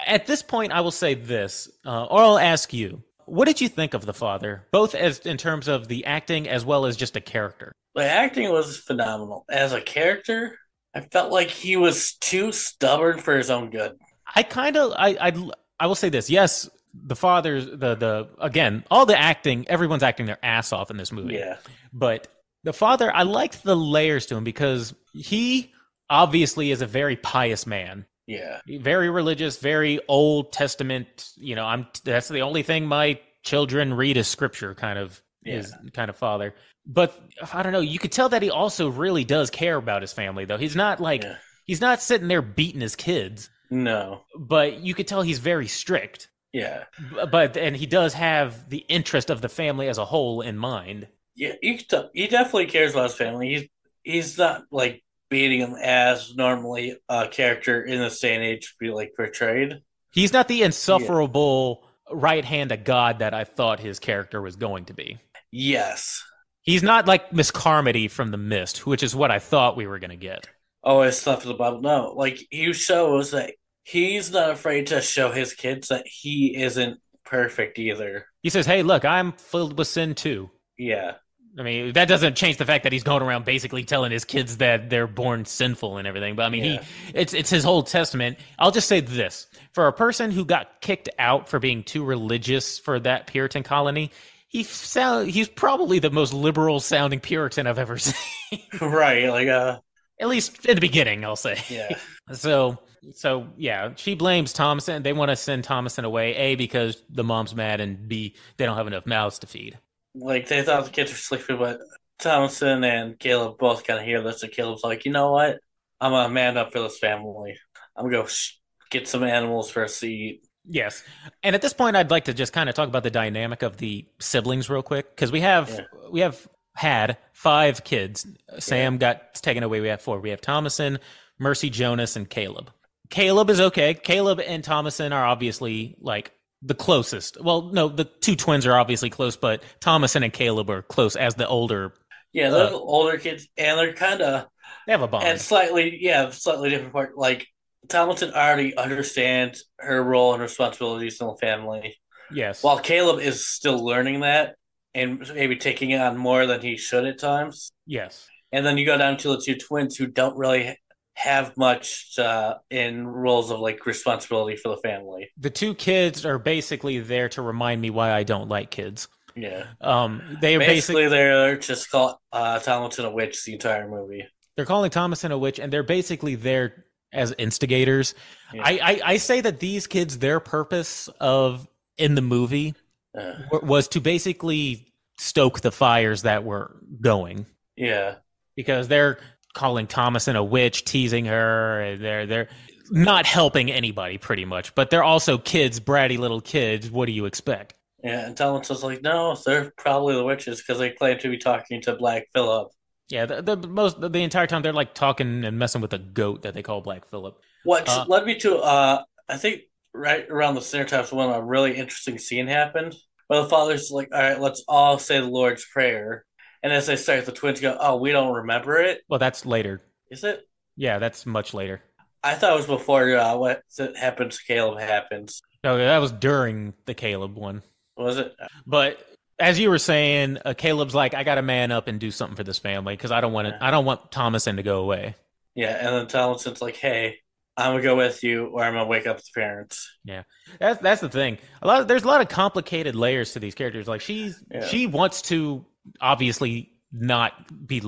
At this point, I will say this, uh, or I'll ask you, what did you think of the father, both as in terms of the acting as well as just a character? The acting was phenomenal. As a character, I felt like he was too stubborn for his own good. I kind of, I, I, I will say this. Yes, the father's the the again, all the acting, everyone's acting their ass off in this movie. Yeah. But the father, I liked the layers to him because he obviously is a very pious man, Yeah. very religious, very Old Testament. You know, I'm that's the only thing my children read is scripture. Kind of is kind of father. But I don't know. You could tell that he also really does care about his family, though. He's not like Yeah. he's not sitting there beating his kids, No. but you could tell he's very strict. Yeah. But and he does have the interest of the family as a whole in mind. Yeah. Tell, he definitely cares about his family. He's he's not like beating him as normally a character in the same age be like portrayed. He's not the insufferable right hand of God that I thought his character was going to be. Yes. He's not like Miss Carmody from The Mist, which is what I thought we were going to get. Oh, it's stuff the Bible. No, like he shows that he's not afraid to show his kids that he isn't perfect either. He says, "Hey, look, I'm filled with sin too." Yeah. I mean, that doesn't change the fact that he's going around basically telling his kids that they're born sinful and everything. But I mean, Yeah. he it's it's his whole testament. I'll just say this: for a person who got kicked out for being too religious for that Puritan colony, he sound he's probably the most liberal sounding Puritan I've ever seen. right. Like uh. At least in the beginning, I'll say. Yeah. So so yeah, she blames Thomasin. They want to send Thomasin away, a because the mom's mad, and b they don't have enough mouths to feed. Like they thought the kids were sleeping, but Thomasin and Caleb both kind of hear this, and Caleb's like, you know what? I'm gonna man up for this family. I'm gonna go sh- get some animals for a seat. Yes. And at this point I'd like to just kind of talk about the dynamic of the siblings real quick because we have Yeah. we have had five kids. Sam got taken away. We have four. We have Thomasin, Mercy Jonas and Caleb. Caleb is okay. Caleb and Thomasin are obviously like the closest. Well, no, the two twins are obviously close, but Thomasin and Caleb are close as the older. Yeah, they're Uh, the older kids, and they're kind of They have a bond. and slightly, yeah, slightly different part. Like Tomlinson already understands her role and responsibilities in the family, yes. while Caleb is still learning that and maybe taking it on more than he should at times. yes. And then you go down to the two twins who don't really have much uh, in roles of like responsibility for the family. The two kids are basically there to remind me why I don't like kids. Yeah, Um, they are basically basically they're just call uh, Tomlinson a witch the entire movie. they're calling Thomasin a witch, and they're basically there as instigators. Yeah. I, I I say that these kids, their purpose of in the movie Uh, was to basically stoke the fires that were going yeah, because they're calling Thomasin a witch, teasing her. They're they're not helping anybody pretty much, but they're also kids, bratty little kids. What do you expect? yeah. And Tomlinson's like, no, they're probably the witches because they claim to be talking to Black Phillip. Yeah, the, the most the entire time they're like talking and messing with a goat that they call Black Phillip. What Uh, led me to, uh, I think, right around the center times when a really interesting scene happened. Where the father's like, all right, let's all say the Lord's Prayer. And as they start, the twins go, oh, we don't remember it. Well, that's later. Is it? Yeah, that's much later. I thought it was before uh, what happens to Caleb happens. No, that was during the Caleb one. Was it? But as you were saying, uh, Caleb's like, I got to man up and do something for this family because I don't want to. I don't want Thomasin to go away. Yeah. And then Tomlinson's like, hey, I'm going to go with you or I'm going to wake up the parents. Yeah, that's that's the thing. A lot. Of, there's a lot of complicated layers to these characters. Like she's Yeah. she wants to obviously not be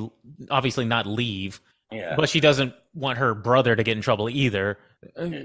obviously not leave, Yeah. but she doesn't want her brother to get in trouble either.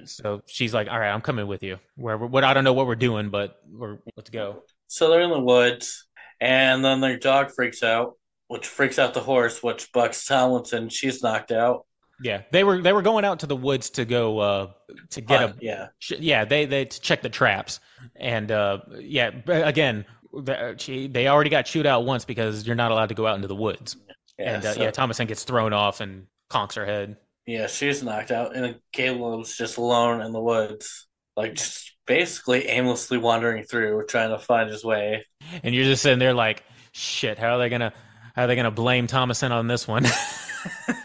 So she's like, all right, I'm coming with you. Where what I don't know what we're doing, but we're let's go. So they're in the woods, and then their dog freaks out, which freaks out the horse, which bucks Tomlinson. She's knocked out. Yeah, they were they were going out to the woods to go uh, to get Hunt, a yeah, yeah they they to check the traps and uh, yeah again they already got chewed out once because you're not allowed to go out into the woods yeah, and uh, so- yeah Thomasin gets thrown off and conks her head. yeah. She's knocked out, and Caleb's just alone in the woods, like just basically aimlessly wandering through, trying to find his way. and you're just sitting there like, shit, how are they gonna how are they gonna blame Thomasin on this one?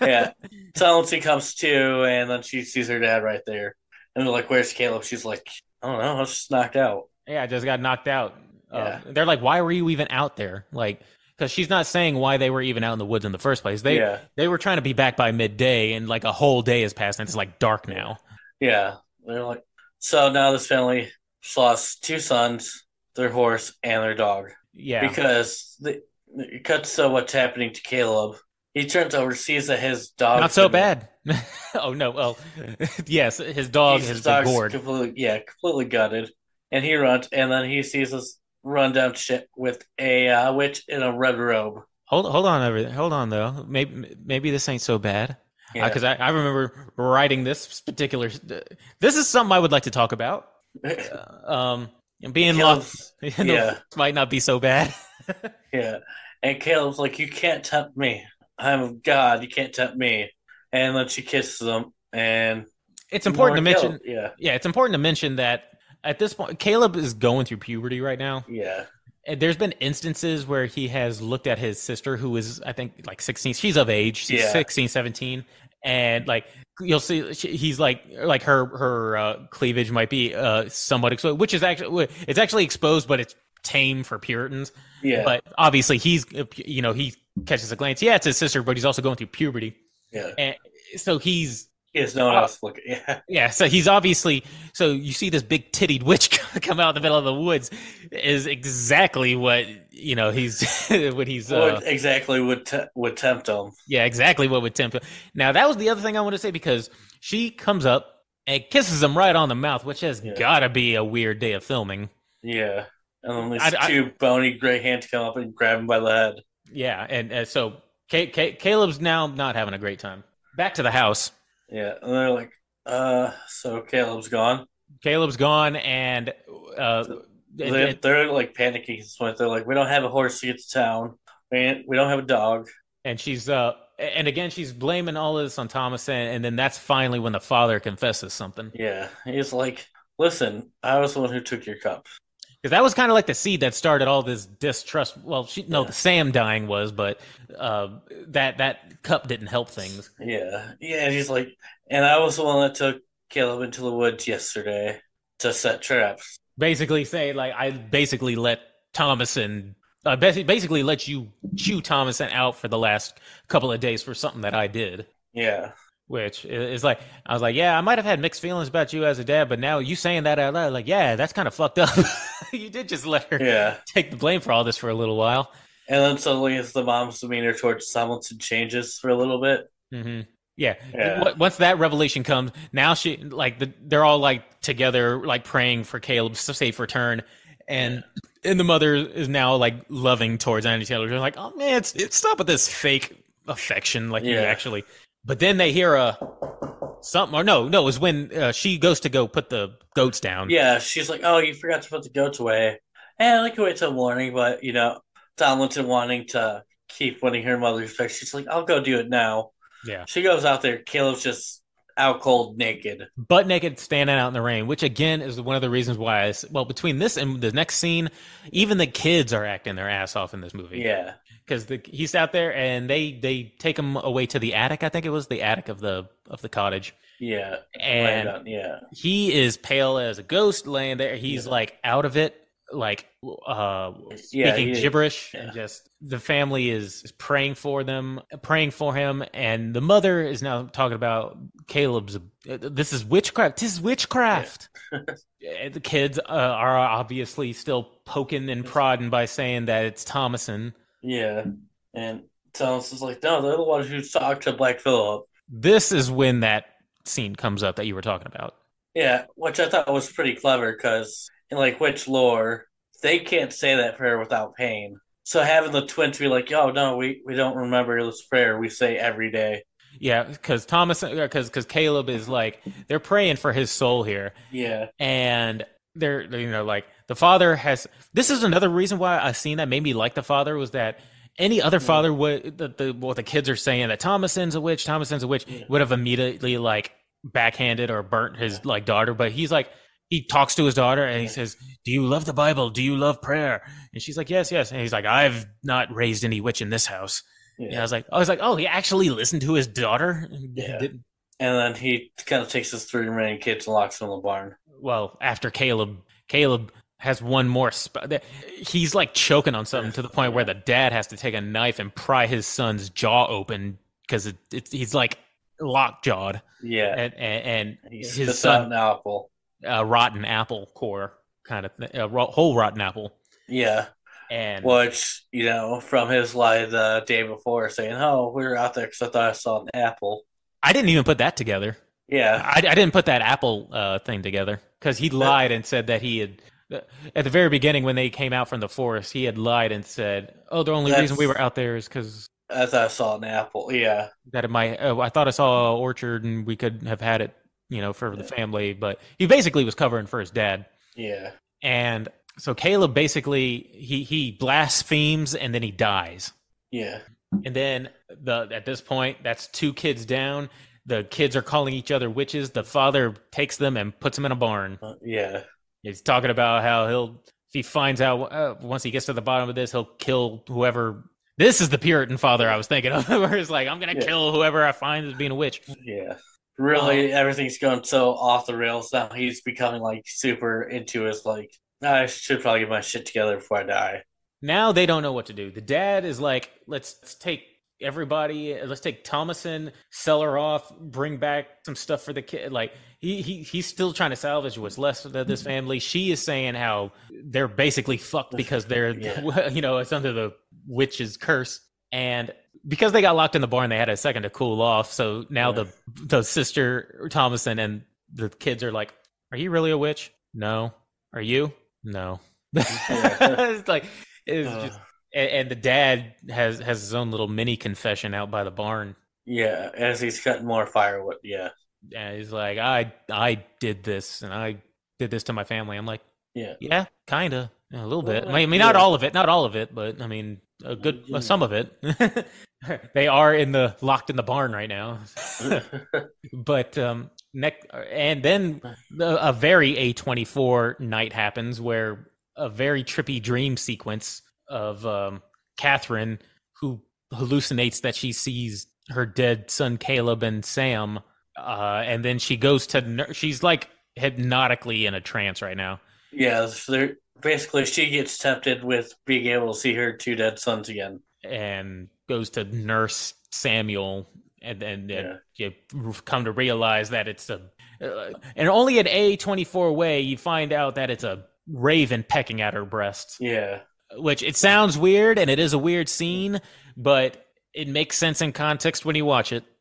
Yeah, Tomlinson comes to, and then she sees her dad right there, and they're like, "Where's Caleb?" She's like, "I don't know, I was just knocked out." yeah, I just got knocked out. Yeah. Uh, they're like, why were you even out there? Like, because she's not saying why they were even out in the woods in the first place. They yeah, they were trying to be back by midday, and like a whole day has passed, and it's like dark now. yeah. They're like, so now this family lost two sons, their horse, and their dog. Yeah, because the, it cuts to what's happening to Caleb. He turns over, sees that his dog not so bad. oh no, well, yes, his dog has been gored. completely, yeah, completely gutted, and he runs, and then he sees this rundown shit with a uh, witch in a red robe. Hold hold on, everything. Hold on though. Maybe maybe this ain't so bad. Yeah. because I, I remember writing this particular. This is something I would like to talk about. Um, and being lost yeah. might not be so bad. yeah, and Caleb's like, "You can't tempt me. I'm God. You can't tempt me." And then she kisses him, and It's important to mention. Caleb. Yeah, Yeah, it's important to mention that at this point, Caleb is going through puberty right now. yeah, And There's been instances where he has looked at his sister, who is, I think, like 16. She's of age. She's Yeah. 16, 17. And like, you'll see, she- he's like, like her, her uh, cleavage might be uh, somewhat exposed, which is actually, it's actually exposed, but it's tame for Puritans. yeah, But obviously, he's, you know, he catches a glance. Yeah, it's his sister, but he's also going through puberty. yeah. And so he's, Has no one else to look at. Yeah, yeah, so he's obviously so you see this big tittied witch come out in the middle of the woods is exactly what you know he's what he's uh, what exactly would would tempt him. yeah exactly what would tempt him. Now that was the other thing I want to say because she comes up and kisses him right on the mouth, which has Yeah. got to be a weird day of filming. Yeah. And then these I- I- two bony gray hands come up and grab him by the head. Yeah, and uh, so Ca Ca Caleb's now not having a great time. Back to the house. Yeah. And they're like, uh, so Caleb's gone. Caleb's gone, and uh, it- They're, it- they're like panicking. at this point. They're like, we don't have a horse to get to town. Ain't, we don't have a dog. and she's uh and again she's blaming all of this on Thomas and, and then that's finally when the father confesses something Yeah. He's like, listen, I was the one who took your cup. Because that was kind of like the seed that started all this distrust well she no Yeah. Sam dying was but uh that that cup didn't help things Yeah. Yeah. And he's like, and I was the one that took Caleb into the woods yesterday to set traps. basically say like I basically let Thomasin uh, basically let you chew Thomasin out for the last couple of days for something that I did Yeah. Which is like, I was like, yeah, I might have had mixed feelings about you as a dad, but now you saying that out loud, like, yeah, that's kind of fucked up. you did just let her Yeah. take the blame for all this for a little while. And then suddenly it's the mom's demeanor towards Tomlinson changes for a little bit. hmm Yeah. Yeah. Once that revelation comes, now she like the, they're all like together, like praying for Caleb's safe return, and and the mother is now like loving towards Anya Taylor. They're like, oh man, it's, it's stop with this fake affection, like you Yeah. actually. But then they hear a something, or no, no, it was when uh, she goes to go put the goats down. Yeah, she's like, "Oh, you forgot to put the goats away." And I can wait till morning, but you know, Tomlinson wanting to keep winning her mother's respect, she's like, "I'll go do it now." Yeah. She goes out there. Caleb's just out cold, naked. butt naked standing out in the rain, which again is one of the reasons why. I, well, between this and the next scene, even the kids are acting their ass off in this movie. Yeah, because he's out there and they they take him away to the attic. I think it was the attic of the of the cottage, yeah, and on, yeah, he is pale as a ghost laying there. He's Yeah. like out of it, like uh speaking he- gibberish yeah. and just the family is, is praying for them praying for him and the mother is now talking about caleb's uh, this is witchcraft this is witchcraft And the kids uh, are obviously still poking and prodding by saying that it's thomasin yeah. And Thomas is like, "No, they're the ones who talked to Black Phillip." this is when that scene comes up that you were talking about Yeah, which I thought was pretty clever because in like witch lore, they can't say that prayer without pain. so having the twins be like, "Oh no, we we don't remember this prayer we say every day." Yeah, because Thomas, uh, because because Caleb is like they're praying for his soul here, Yeah, and they're you know like the father has. This is another reason why I seen that made me like the father was that any other Yeah. father would the, the what the kids are saying that Thomasin's a witch, Thomasin's a witch Yeah. would have immediately like backhanded or burnt his like daughter, but he's like he talks to his daughter and he says, "Do you love the Bible? Do you love prayer?" And she's like, "Yes, yes." And he's like, "I've not raised any witch in this house." yeah. Yeah, I was like, I was like, oh, he actually listened to his daughter. Yeah. Did- And then he kind of takes his three remaining kids and locks them in the barn. well, after Caleb, Caleb has one more. Sp- he's like choking on something to the point where the dad has to take a knife and pry his son's jaw open because it, it's he's like lockjawed, Yeah, and and, and his son an apple. a rotten apple core kind of th- a ro- whole rotten apple, Yeah, and which you know from his lie the day before, saying, "Oh, we were out there because I thought I saw an apple." I didn't even put that together. Yeah, I, I didn't put that Apple uh, thing together because he lied and said that he had at the very beginning when they came out from the forest, he had lied and said, "Oh, the only reason we were out there is because as I saw an apple. Yeah, that it might. Uh, I thought I saw an orchard and we could have had it, you know, for the family." But he basically was covering for his dad, yeah, and so Caleb basically he he blasphemes and then he dies. yeah, And then the at this point, that's two kids down. The kids are calling each other witches. The father takes them and puts them in a barn. uh, yeah, He's talking about how he'll if he finds out uh, once he gets to the bottom of this, he'll kill whoever. This is the Puritan father I was thinking of, where it's like I'm gonna Yeah. kill whoever I find as being a witch. yeah. Really, everything's going so off the rails now. He's becoming like super into his like. I should probably get my shit together before I die. Now they don't know what to do. The dad is like, let's, let's take everybody, let's take Thomasin, sell her off, bring back some stuff for the kid. Like he, he he's still trying to salvage what's left of this family. She is saying how they're basically fucked because they're, Yeah. you know, it's under the witch's curse. And because they got locked in the barn, they had a second to cool off. So now Yeah. the the sister Thomasin and the kids are like, "Are you really a witch? No. Are you? No." it's like it's Uh, just and, and the dad has has his own little mini confession out by the barn yeah, as he's cutting more firewood. Yeah, and he's like i i did this and i did this to my family i'm like yeah, yeah kind of a little bit i mean not yeah. all of it not all of it but i mean a good Yeah. some of it they are in the locked in the barn right now but um neck and then the, a very a24 night happens where a very trippy dream sequence of um catherine who hallucinates that she sees her dead son caleb and sam uh and then she goes to ner- she's like hypnotically in a trance right now yeah. They're, basically, she gets tempted with being able to see her two dead sons again. and goes to nurse samuel and then Yeah. you come to realize that it's a uh, and only at a24 way you find out that it's a raven pecking at her breast Yeah, which it sounds weird and it is a weird scene but it makes sense in context when you watch it.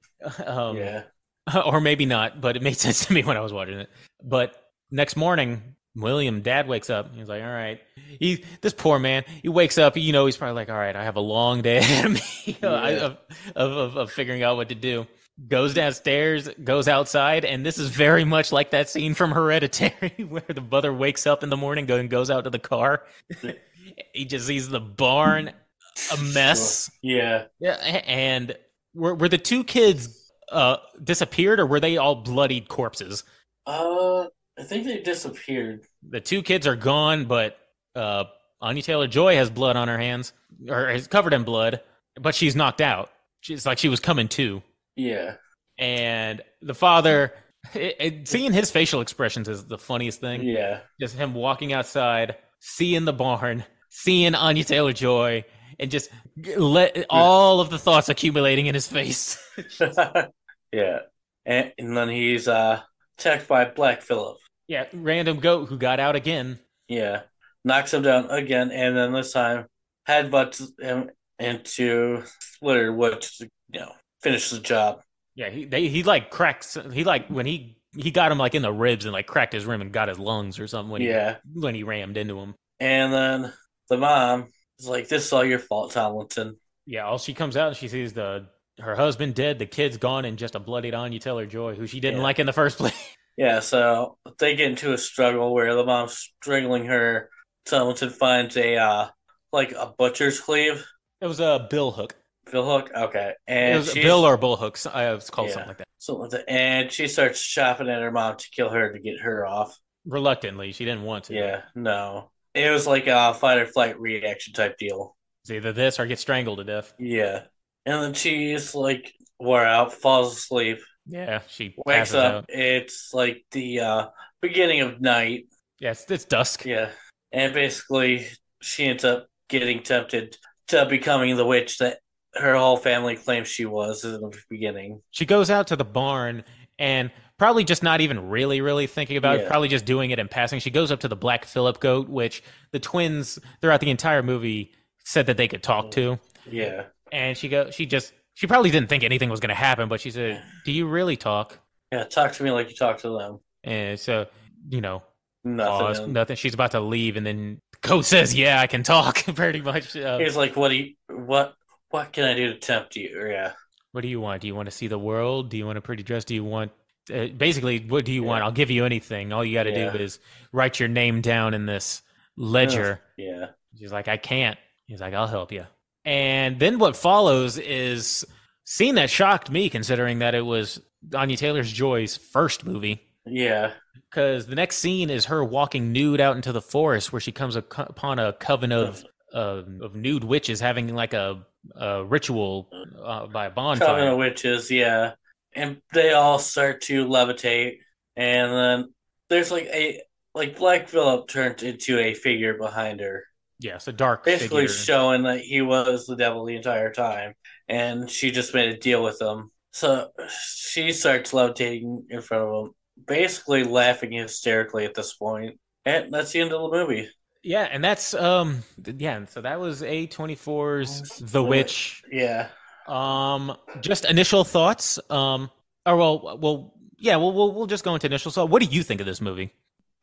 Um, yeah, or maybe not but it made sense to me when i was watching it. But next morning william dad wakes up. He's like all right. He this poor man he wakes up. You know he's probably like all right i have a long day ahead of me. Of, of, of, of figuring out what to do. Goes downstairs goes outside and this is very much like that scene from hereditary where the mother wakes up in the morning and goes out to the car he just sees the barn a mess yeah. yeah, and were were the two kids uh disappeared or were they all bloodied corpses? Uh, I think they disappeared. The two kids are gone, but uh Anya Taylor Joy has blood on her hands or is covered in blood, but she's knocked out. She's like she was coming to. Yeah, And the father it, it- seeing his facial expressions is the funniest thing. yeah, Just him walking outside, seeing the barn, seeing Anya Taylor Joy, and just let all of the thoughts accumulating in his face. yeah. And, and then he's uh attacked by Black Phillip. Yeah, random goat who got out again. Yeah, knocks him down again, and then this time headbutts him into Splitter, which you know finishes the job. Yeah, he they, he like cracks. He like when he he got him like in the ribs and like cracked his rim and got his lungs or something when Yeah, he when he rammed into him. and then the mom is like this is all your fault, Tomlinson. Yeah, all she comes out and she sees the her husband dead, the kid's gone, and just a bloodied Anya Taylor Joy, who she didn't Yeah. like in the first place. Yeah, so they get into a struggle where the mom's strangling her. Tomlinson finds a uh like a butcher's cleave. it was a bill hook. Bill hook, okay, It and was bill or bull hooks. I was called Yeah. something like that. something like that. And she starts chopping at her mom to kill her to get her off. Reluctantly, she didn't want to. Yeah, no, it was like a fight or flight reaction type deal. It's either this or get strangled to death. Yeah, and then she's like wore out, falls asleep, Yeah, she wakes up. out. It's like the uh beginning of night. Yeah, it's, it's dusk. Yeah, and basically she ends up getting tempted to becoming the witch that her whole family claims she was in the beginning. She goes out to the barn and probably just not even really, really thinking about it, probably just doing it in passing. She goes up to the Black Phillip goat, which the twins throughout the entire movie said that they could talk to. Yeah, And she go she just she probably didn't think anything was gonna happen, but she said, Do you really talk? yeah. Talk to me like you talk to them. And so, you know, Nothing. nothing. She's about to leave, and then the goat says, Yeah, I can talk, pretty much. Uh, He's like, "What do you what what can I do to tempt you?" Yeah, What do you want? Do you want to see the world? Do you want a pretty dress? Do you want uh, basically what do you want? I'll give you anything. All you got to Yeah. do is write your name down in this ledger. yeah, She's like, I can't. He's like, I'll help you. And then what follows is scene that shocked me, considering that it was Anya Taylor's Joy's first movie. yeah, Because the next scene is her walking nude out into the forest, where she comes upon a coven of uh, of nude witches having like a, a ritual uh, by a bonfire. Coven of Witches. Yeah, and they all start to levitate, and then there's like a like Black Phillip turned into a figure behind her, Yes, a dark basically figure. showing that he was the devil the entire time, and she just made a deal with him. So she starts levitating in front of him, basically laughing hysterically at this. And that's the end of the movie. yeah, and that's um yeah. So that was A 24's The Witch. Yeah. Um, just initial thoughts. Um, or well, well, yeah, we'll we'll, we'll just go into initial. So, what do you think of this movie?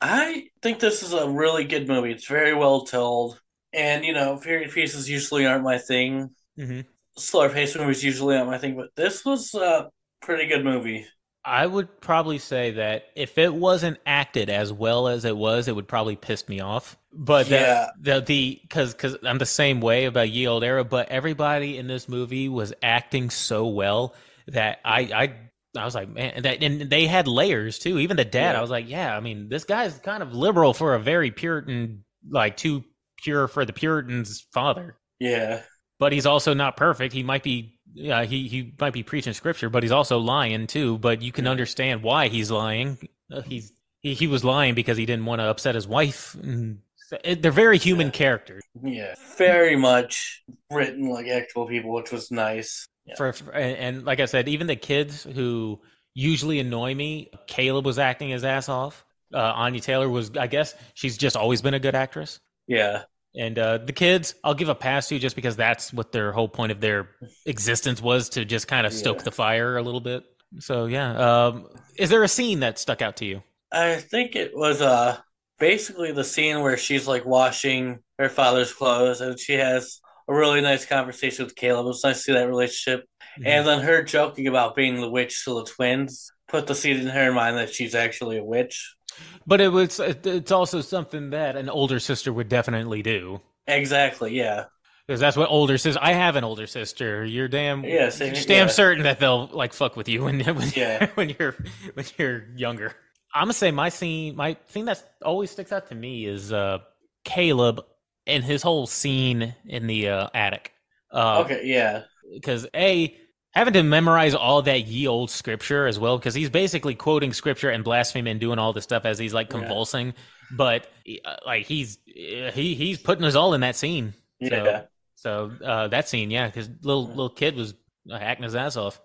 I think this is a really good movie. It's very well told. And, you know, period pieces usually aren't my thing. Mm-hmm. Slower paced movies usually aren't my thing, but this was a pretty good movie. I would probably say that if it wasn't acted as well as it was, it would probably piss me off. But the, Yeah. the the because because I'm the same way about Ye Old Era, but everybody in this movie was acting so well that I I I was like man, and that and they had layers too. Even the dad, Yeah. I was like, yeah, I mean, this guy's kind of liberal for a very Puritan, like too pure for the Puritans' father. Yeah. But he's also not perfect. He might be yeah, he he might be preaching scripture, but he's also lying too. But you can Yeah. understand why he's lying. Uh, he's he, he was lying because he didn't want to upset his wife. It, they're very human Yeah. characters. Yeah. Very much written like actual people, which was nice. Yeah. For, for and, and like I said, even the kids who usually annoy me, Caleb was acting his ass off. Uh, Anya Taylor was, I guess, she's just always been a good actress. Yeah. And uh, the kids, I'll give a pass to you just because that's what their whole point of their existence was to just kind of stoke Yeah. the fire a little bit. So yeah, um, is there a scene that stuck out to you? I think it was uh basically the scene where she's like washing her father's clothes and she has a really nice conversation with Caleb. It was nice to see that relationship. And then her joking about being the witch to the twins put the seed in her mind that she's actually a witch. But it was it's also something that an older sister would definitely do Exactly, yeah. because that's what older says. I have an older sister. You're damn Yeah, same- you're damn yeah. certain that they'll like fuck with you when when, Yeah. when you're when you're younger. I'm gonna say my scene, my thing that always sticks out to me is uh Caleb and his whole scene in the uh, attic. Uh, Okay, yeah. because a having to memorize all that ye old scripture as well because he's basically quoting scripture and blaspheming and doing all this stuff as he's like Yeah. convulsing but uh, like he's he he's putting us all in that scene Yeah. so uh that scene yeah because little little kid was hacking his ass off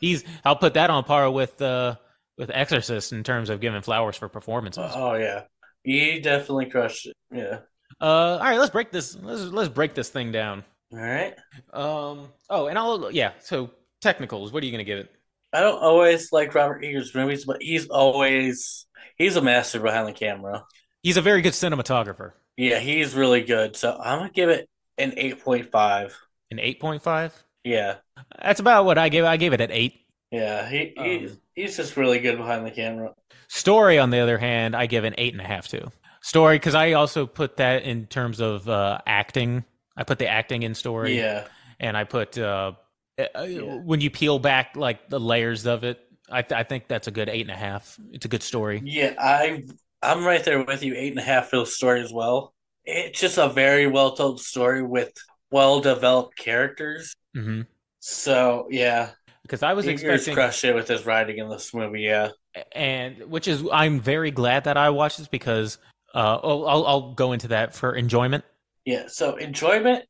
he's i'll put that on par with uh with exorcist in terms of giving flowers for performances Oh yeah. He definitely crushed it. Yeah. uh all right let's break this let's let's break this thing down All right. um oh and i'll yeah so technicals what are you gonna give it I don't always like Robert Eggers movies, but he's always he's a master behind the camera. he's a very good cinematographer Yeah, he's really good. So I'm gonna give it an eight point five. An eight point five. Yeah, That's about what I gave. I gave it at eight. yeah. He Um, he's he's just really good behind the camera. Story, on the other hand, I give an eight and a half to. Story, because I also put that in terms of uh, acting. I put the acting in story, Yeah, and I put uh, Yeah. when you peel back like the layers of it. I, th- I think that's a good eight and a half. It's a good story. yeah. I I'm right there with you. Eight and a half for the story as well. It's just a very well told story with well developed characters. hmm So yeah, Because I was Eggers expecting, crushed it with his writing in this movie. Yeah, and which is I'm very glad that I watched this because uh, oh, I'll I'll go into that for enjoyment. yeah. So enjoyment.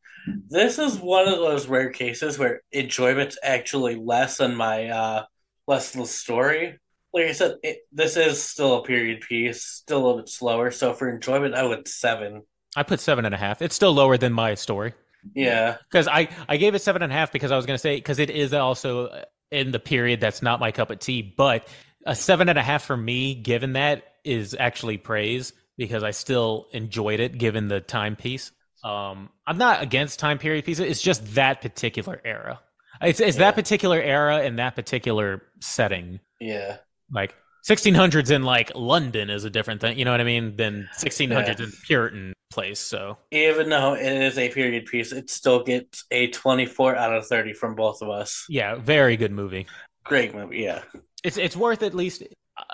This is one of those rare cases where enjoyment's actually less than my uh less than the story. Like I said, it, this is still a period piece, still a little bit slower. So for enjoyment, I would seven. I put seven and a half. It's still lower than my story. Yeah, because I I gave it seven and a half because I was going to say because it is also in the period that's not my cup of tea, but a seven and a half for me, given that, is actually praise because I still enjoyed it given the time piece. Um, I'm not against time period pieces. It's just that particular era. It's, it's Yeah. that particular era and that particular setting. yeah. Like 1600s in like London is a different thing. You know what I mean? Than 1600s in Puritan place. So Even though it is a period piece, it still gets a 24 out of 30 from both of us. yeah, very good movie. Great movie, yeah. it's it's worth at least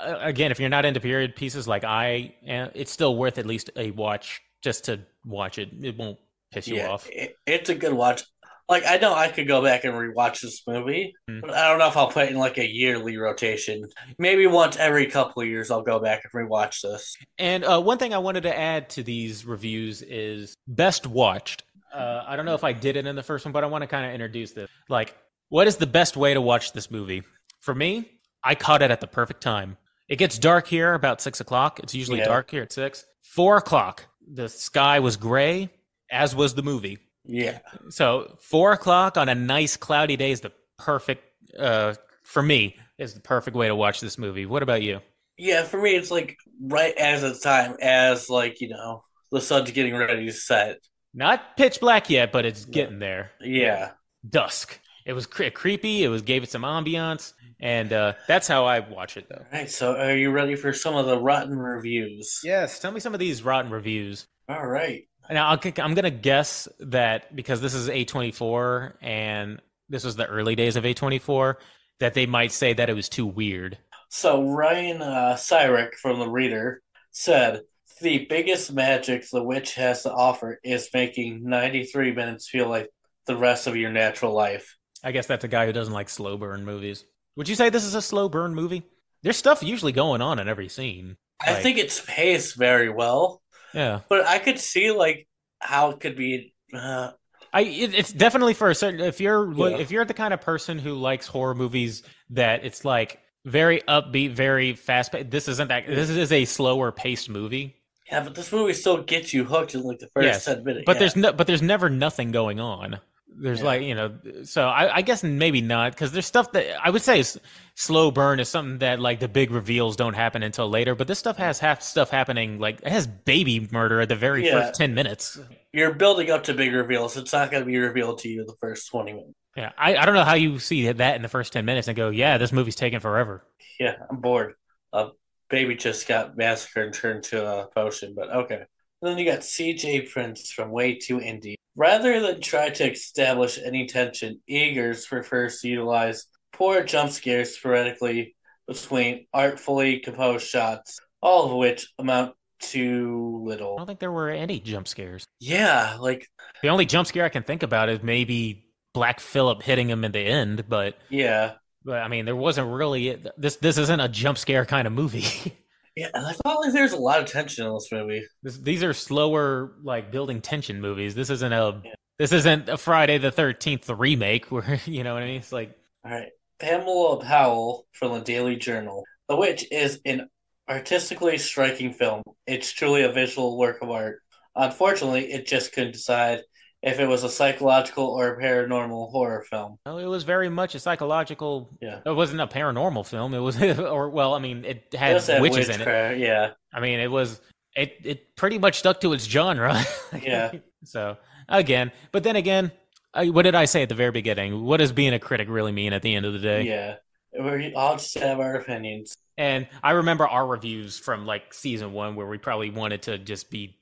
uh, again if you're not into period pieces like I am, it's still worth at least a watch just to watch it. It won't piss you yeah, off. it- it's a good watch. Like, I know I could go back and rewatch this movie, Hmm. but I don't know if I'll put it in like a yearly rotation. Maybe once every couple of years, I'll go back and rewatch this. And uh, one thing I wanted to add to these reviews is best watched. Uh, I don't know if I did it in the first one, but I want to kind of introduce this. Like, what is the best way to watch this movie? For me, I caught it at the perfect time. It gets dark here about six o'clock. It's usually Yeah. dark here at six. Four o'clock, the sky was gray, as was the movie. Yeah. So four o'clock on a nice cloudy day is the perfect uh, for me is the perfect way to watch this movie. What about you? Yeah, for me, it's like right as the time, as like, you know, the sun's getting ready to set. Not pitch black yet, but it's getting there. Yeah. Dusk. It was cre- creepy. It was gave it some ambiance, and uh, that's how I watch it, though. All right, so are you ready for some of the rotten reviews? Yes. Tell me some of these rotten reviews. All right. Now I'll, I'm gonna guess that because this is A24 and this was the early days of A24, that they might say that it was too weird. So Ryan uh, from the Reader said the biggest magic the witch has to offer is making 93 minutes feel like the rest of your natural life. I guess that's a guy who doesn't like slow burn movies. Would you say this is a slow burn movie? There's stuff usually going on in every scene. I think it's paced very well, Yeah, but I could see like how it could be. Uh, I it, it's definitely for a certain. If you're Yeah. if you're the kind of person who likes horror movies that it's like very upbeat, very fast. paced This isn't that. This is a slower paced movie. yeah, but this movie still gets you hooked in like the first Yes, 10 minutes. But yeah. there's no, but there's never nothing going on. There's Yeah. like you know, so I, I guess maybe not because there's stuff that I would say is slow burn is something that like the big reveals don't happen until later. But this stuff has half stuff happening like it has baby murder at the very Yeah. first ten minutes. You're building up to big reveals. It's not going to be revealed to you the first 20 minutes. Yeah, I, I don't know how you see that in the first ten minutes and go, yeah, this movie's taking forever. Yeah, I'm bored. A baby just got massacred and turned to a potion, but okay. Then you got CJ Prince from Way Too Indie. Rather than try to establish any tension, Eggers prefers to utilize poor jump scares sporadically between artfully composed shots, all of which amount to little. I don't think there were any jump scares. Yeah, like The only jump scare I can think about is maybe Black Phillip hitting him in the end, but yeah. but I mean, there wasn't really this. This isn't a jump scare kind of movie. Yeah, I felt like there's a lot of tension in this movie. This, these are slower, like building tension movies. This isn't a Yeah. this isn't a Friday the Thirteenth remake where you know what I mean. It's like All right. Pamela Powell from the Daily Journal. The Witch is an artistically striking film. It's truly a visual work of art. Unfortunately, it just couldn't decide if it was a psychological or paranormal horror film. oh, it was very much a psychological. Yeah. It wasn't a paranormal film. It was, or well, I mean, it It had does have witches in it. Yeah. I mean, it was it it pretty much stuck to its genre. Yeah. so again. But then again, I, what did I say at the very beginning? What does being a critic really mean at the end of the day? Yeah, we all just have our opinions. And I remember our reviews from like season one where we probably wanted to just be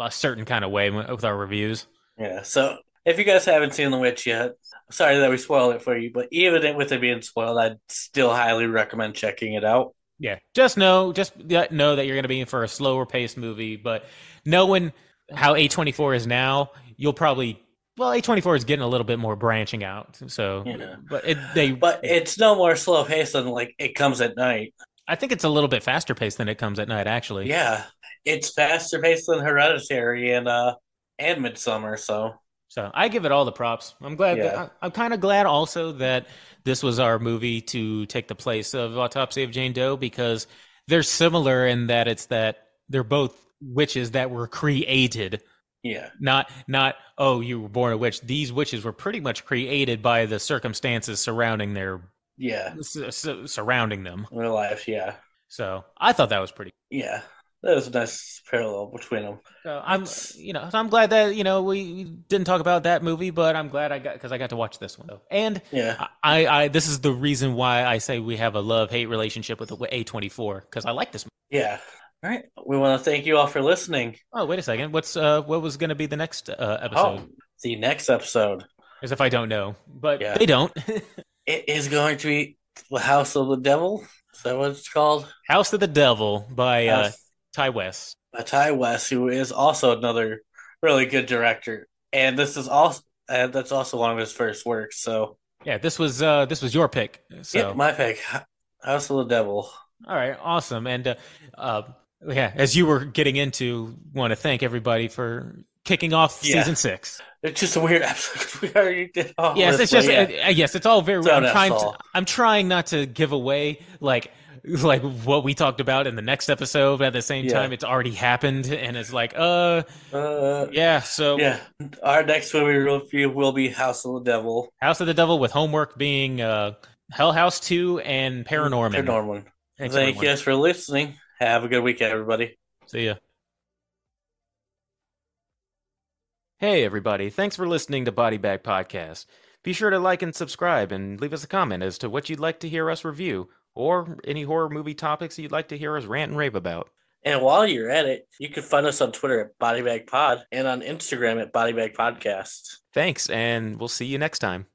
a certain kind of way with our reviews. Yeah. So if you guys haven't seen The Witch yet, sorry that we spoiled it for you, but even with it being spoiled, I'd still highly recommend checking it out. Yeah, just know, just know that you're going to be in for a slower paced movie, but knowing how A24 is now, you'll probably well, A24 is getting a little bit more branching out. So, Yeah. but it, they, But it's no more slow paced than like it comes at night. I think it's a little bit faster paced than it comes at night, actually. Yeah, it's faster paced than Hereditary and uh and Midsommar. So So I give it all the props. I'm glad. Yeah. I, I'm kind of glad also that this was our movie to take the place of Autopsy of Jane Doe because they're similar in that it's that they're both witches that were created, yeah, not not oh you were born a witch. These witches were pretty much created by the circumstances surrounding their yeah, su- su- surrounding them. real life. Yeah, So I thought that was pretty. yeah. Was a nice parallel between them. So I'm, you know, so I'm glad that you know we didn't talk about that movie, but I'm glad I got because I got to watch this one. And Yeah, I, I, this is the reason why I say we have a love hate relationship with the A24 because I like this. movie. yeah. All right. We want to thank you all for listening. Oh, wait a second. What's uh, what was going to be the next uh, episode? Oh, the next episode As if I don't know, but Yeah. they don't. it is going to be the House of the Devil. Is that what it's called? House of the Devil by uh, House- Ti West. by Ti West, who is also another really good director, and this is also and that's also one of his first works. So, Yeah, this was uh, this was your pick. So yeah, my pick, House of the Devil. all right, awesome. And uh, uh, yeah, as you were getting into, want to thank everybody for kicking off Yeah. season six. It's just a weird episode. we already did all yes, this, it's just yeah. uh, yes, it's all very. Don't I'm trying. To. I'm trying not to give away like like what we talked about in the next episode. But at the same Yeah. time, it's already happened, and it's like, uh, uh, yeah. So yeah. Our next movie review will be House of the Devil. House of the Devil with homework being uh, Hell House Two and Paranorman. Paranorman. Thanks, Thank everyone. you guys for listening. Have a good weekend, everybody. See ya. Hey, everybody. Thanks for listening to Body Bag Podcast. Be sure to like and subscribe and leave us a comment as to what you'd like to hear us review or any horror movie topics you'd like to hear us rant and rave about. And while you're at it, you can find us on Twitter at Bodybag Pod and on Instagram at Bodybag Podcast. Thanks, and we'll see you next time.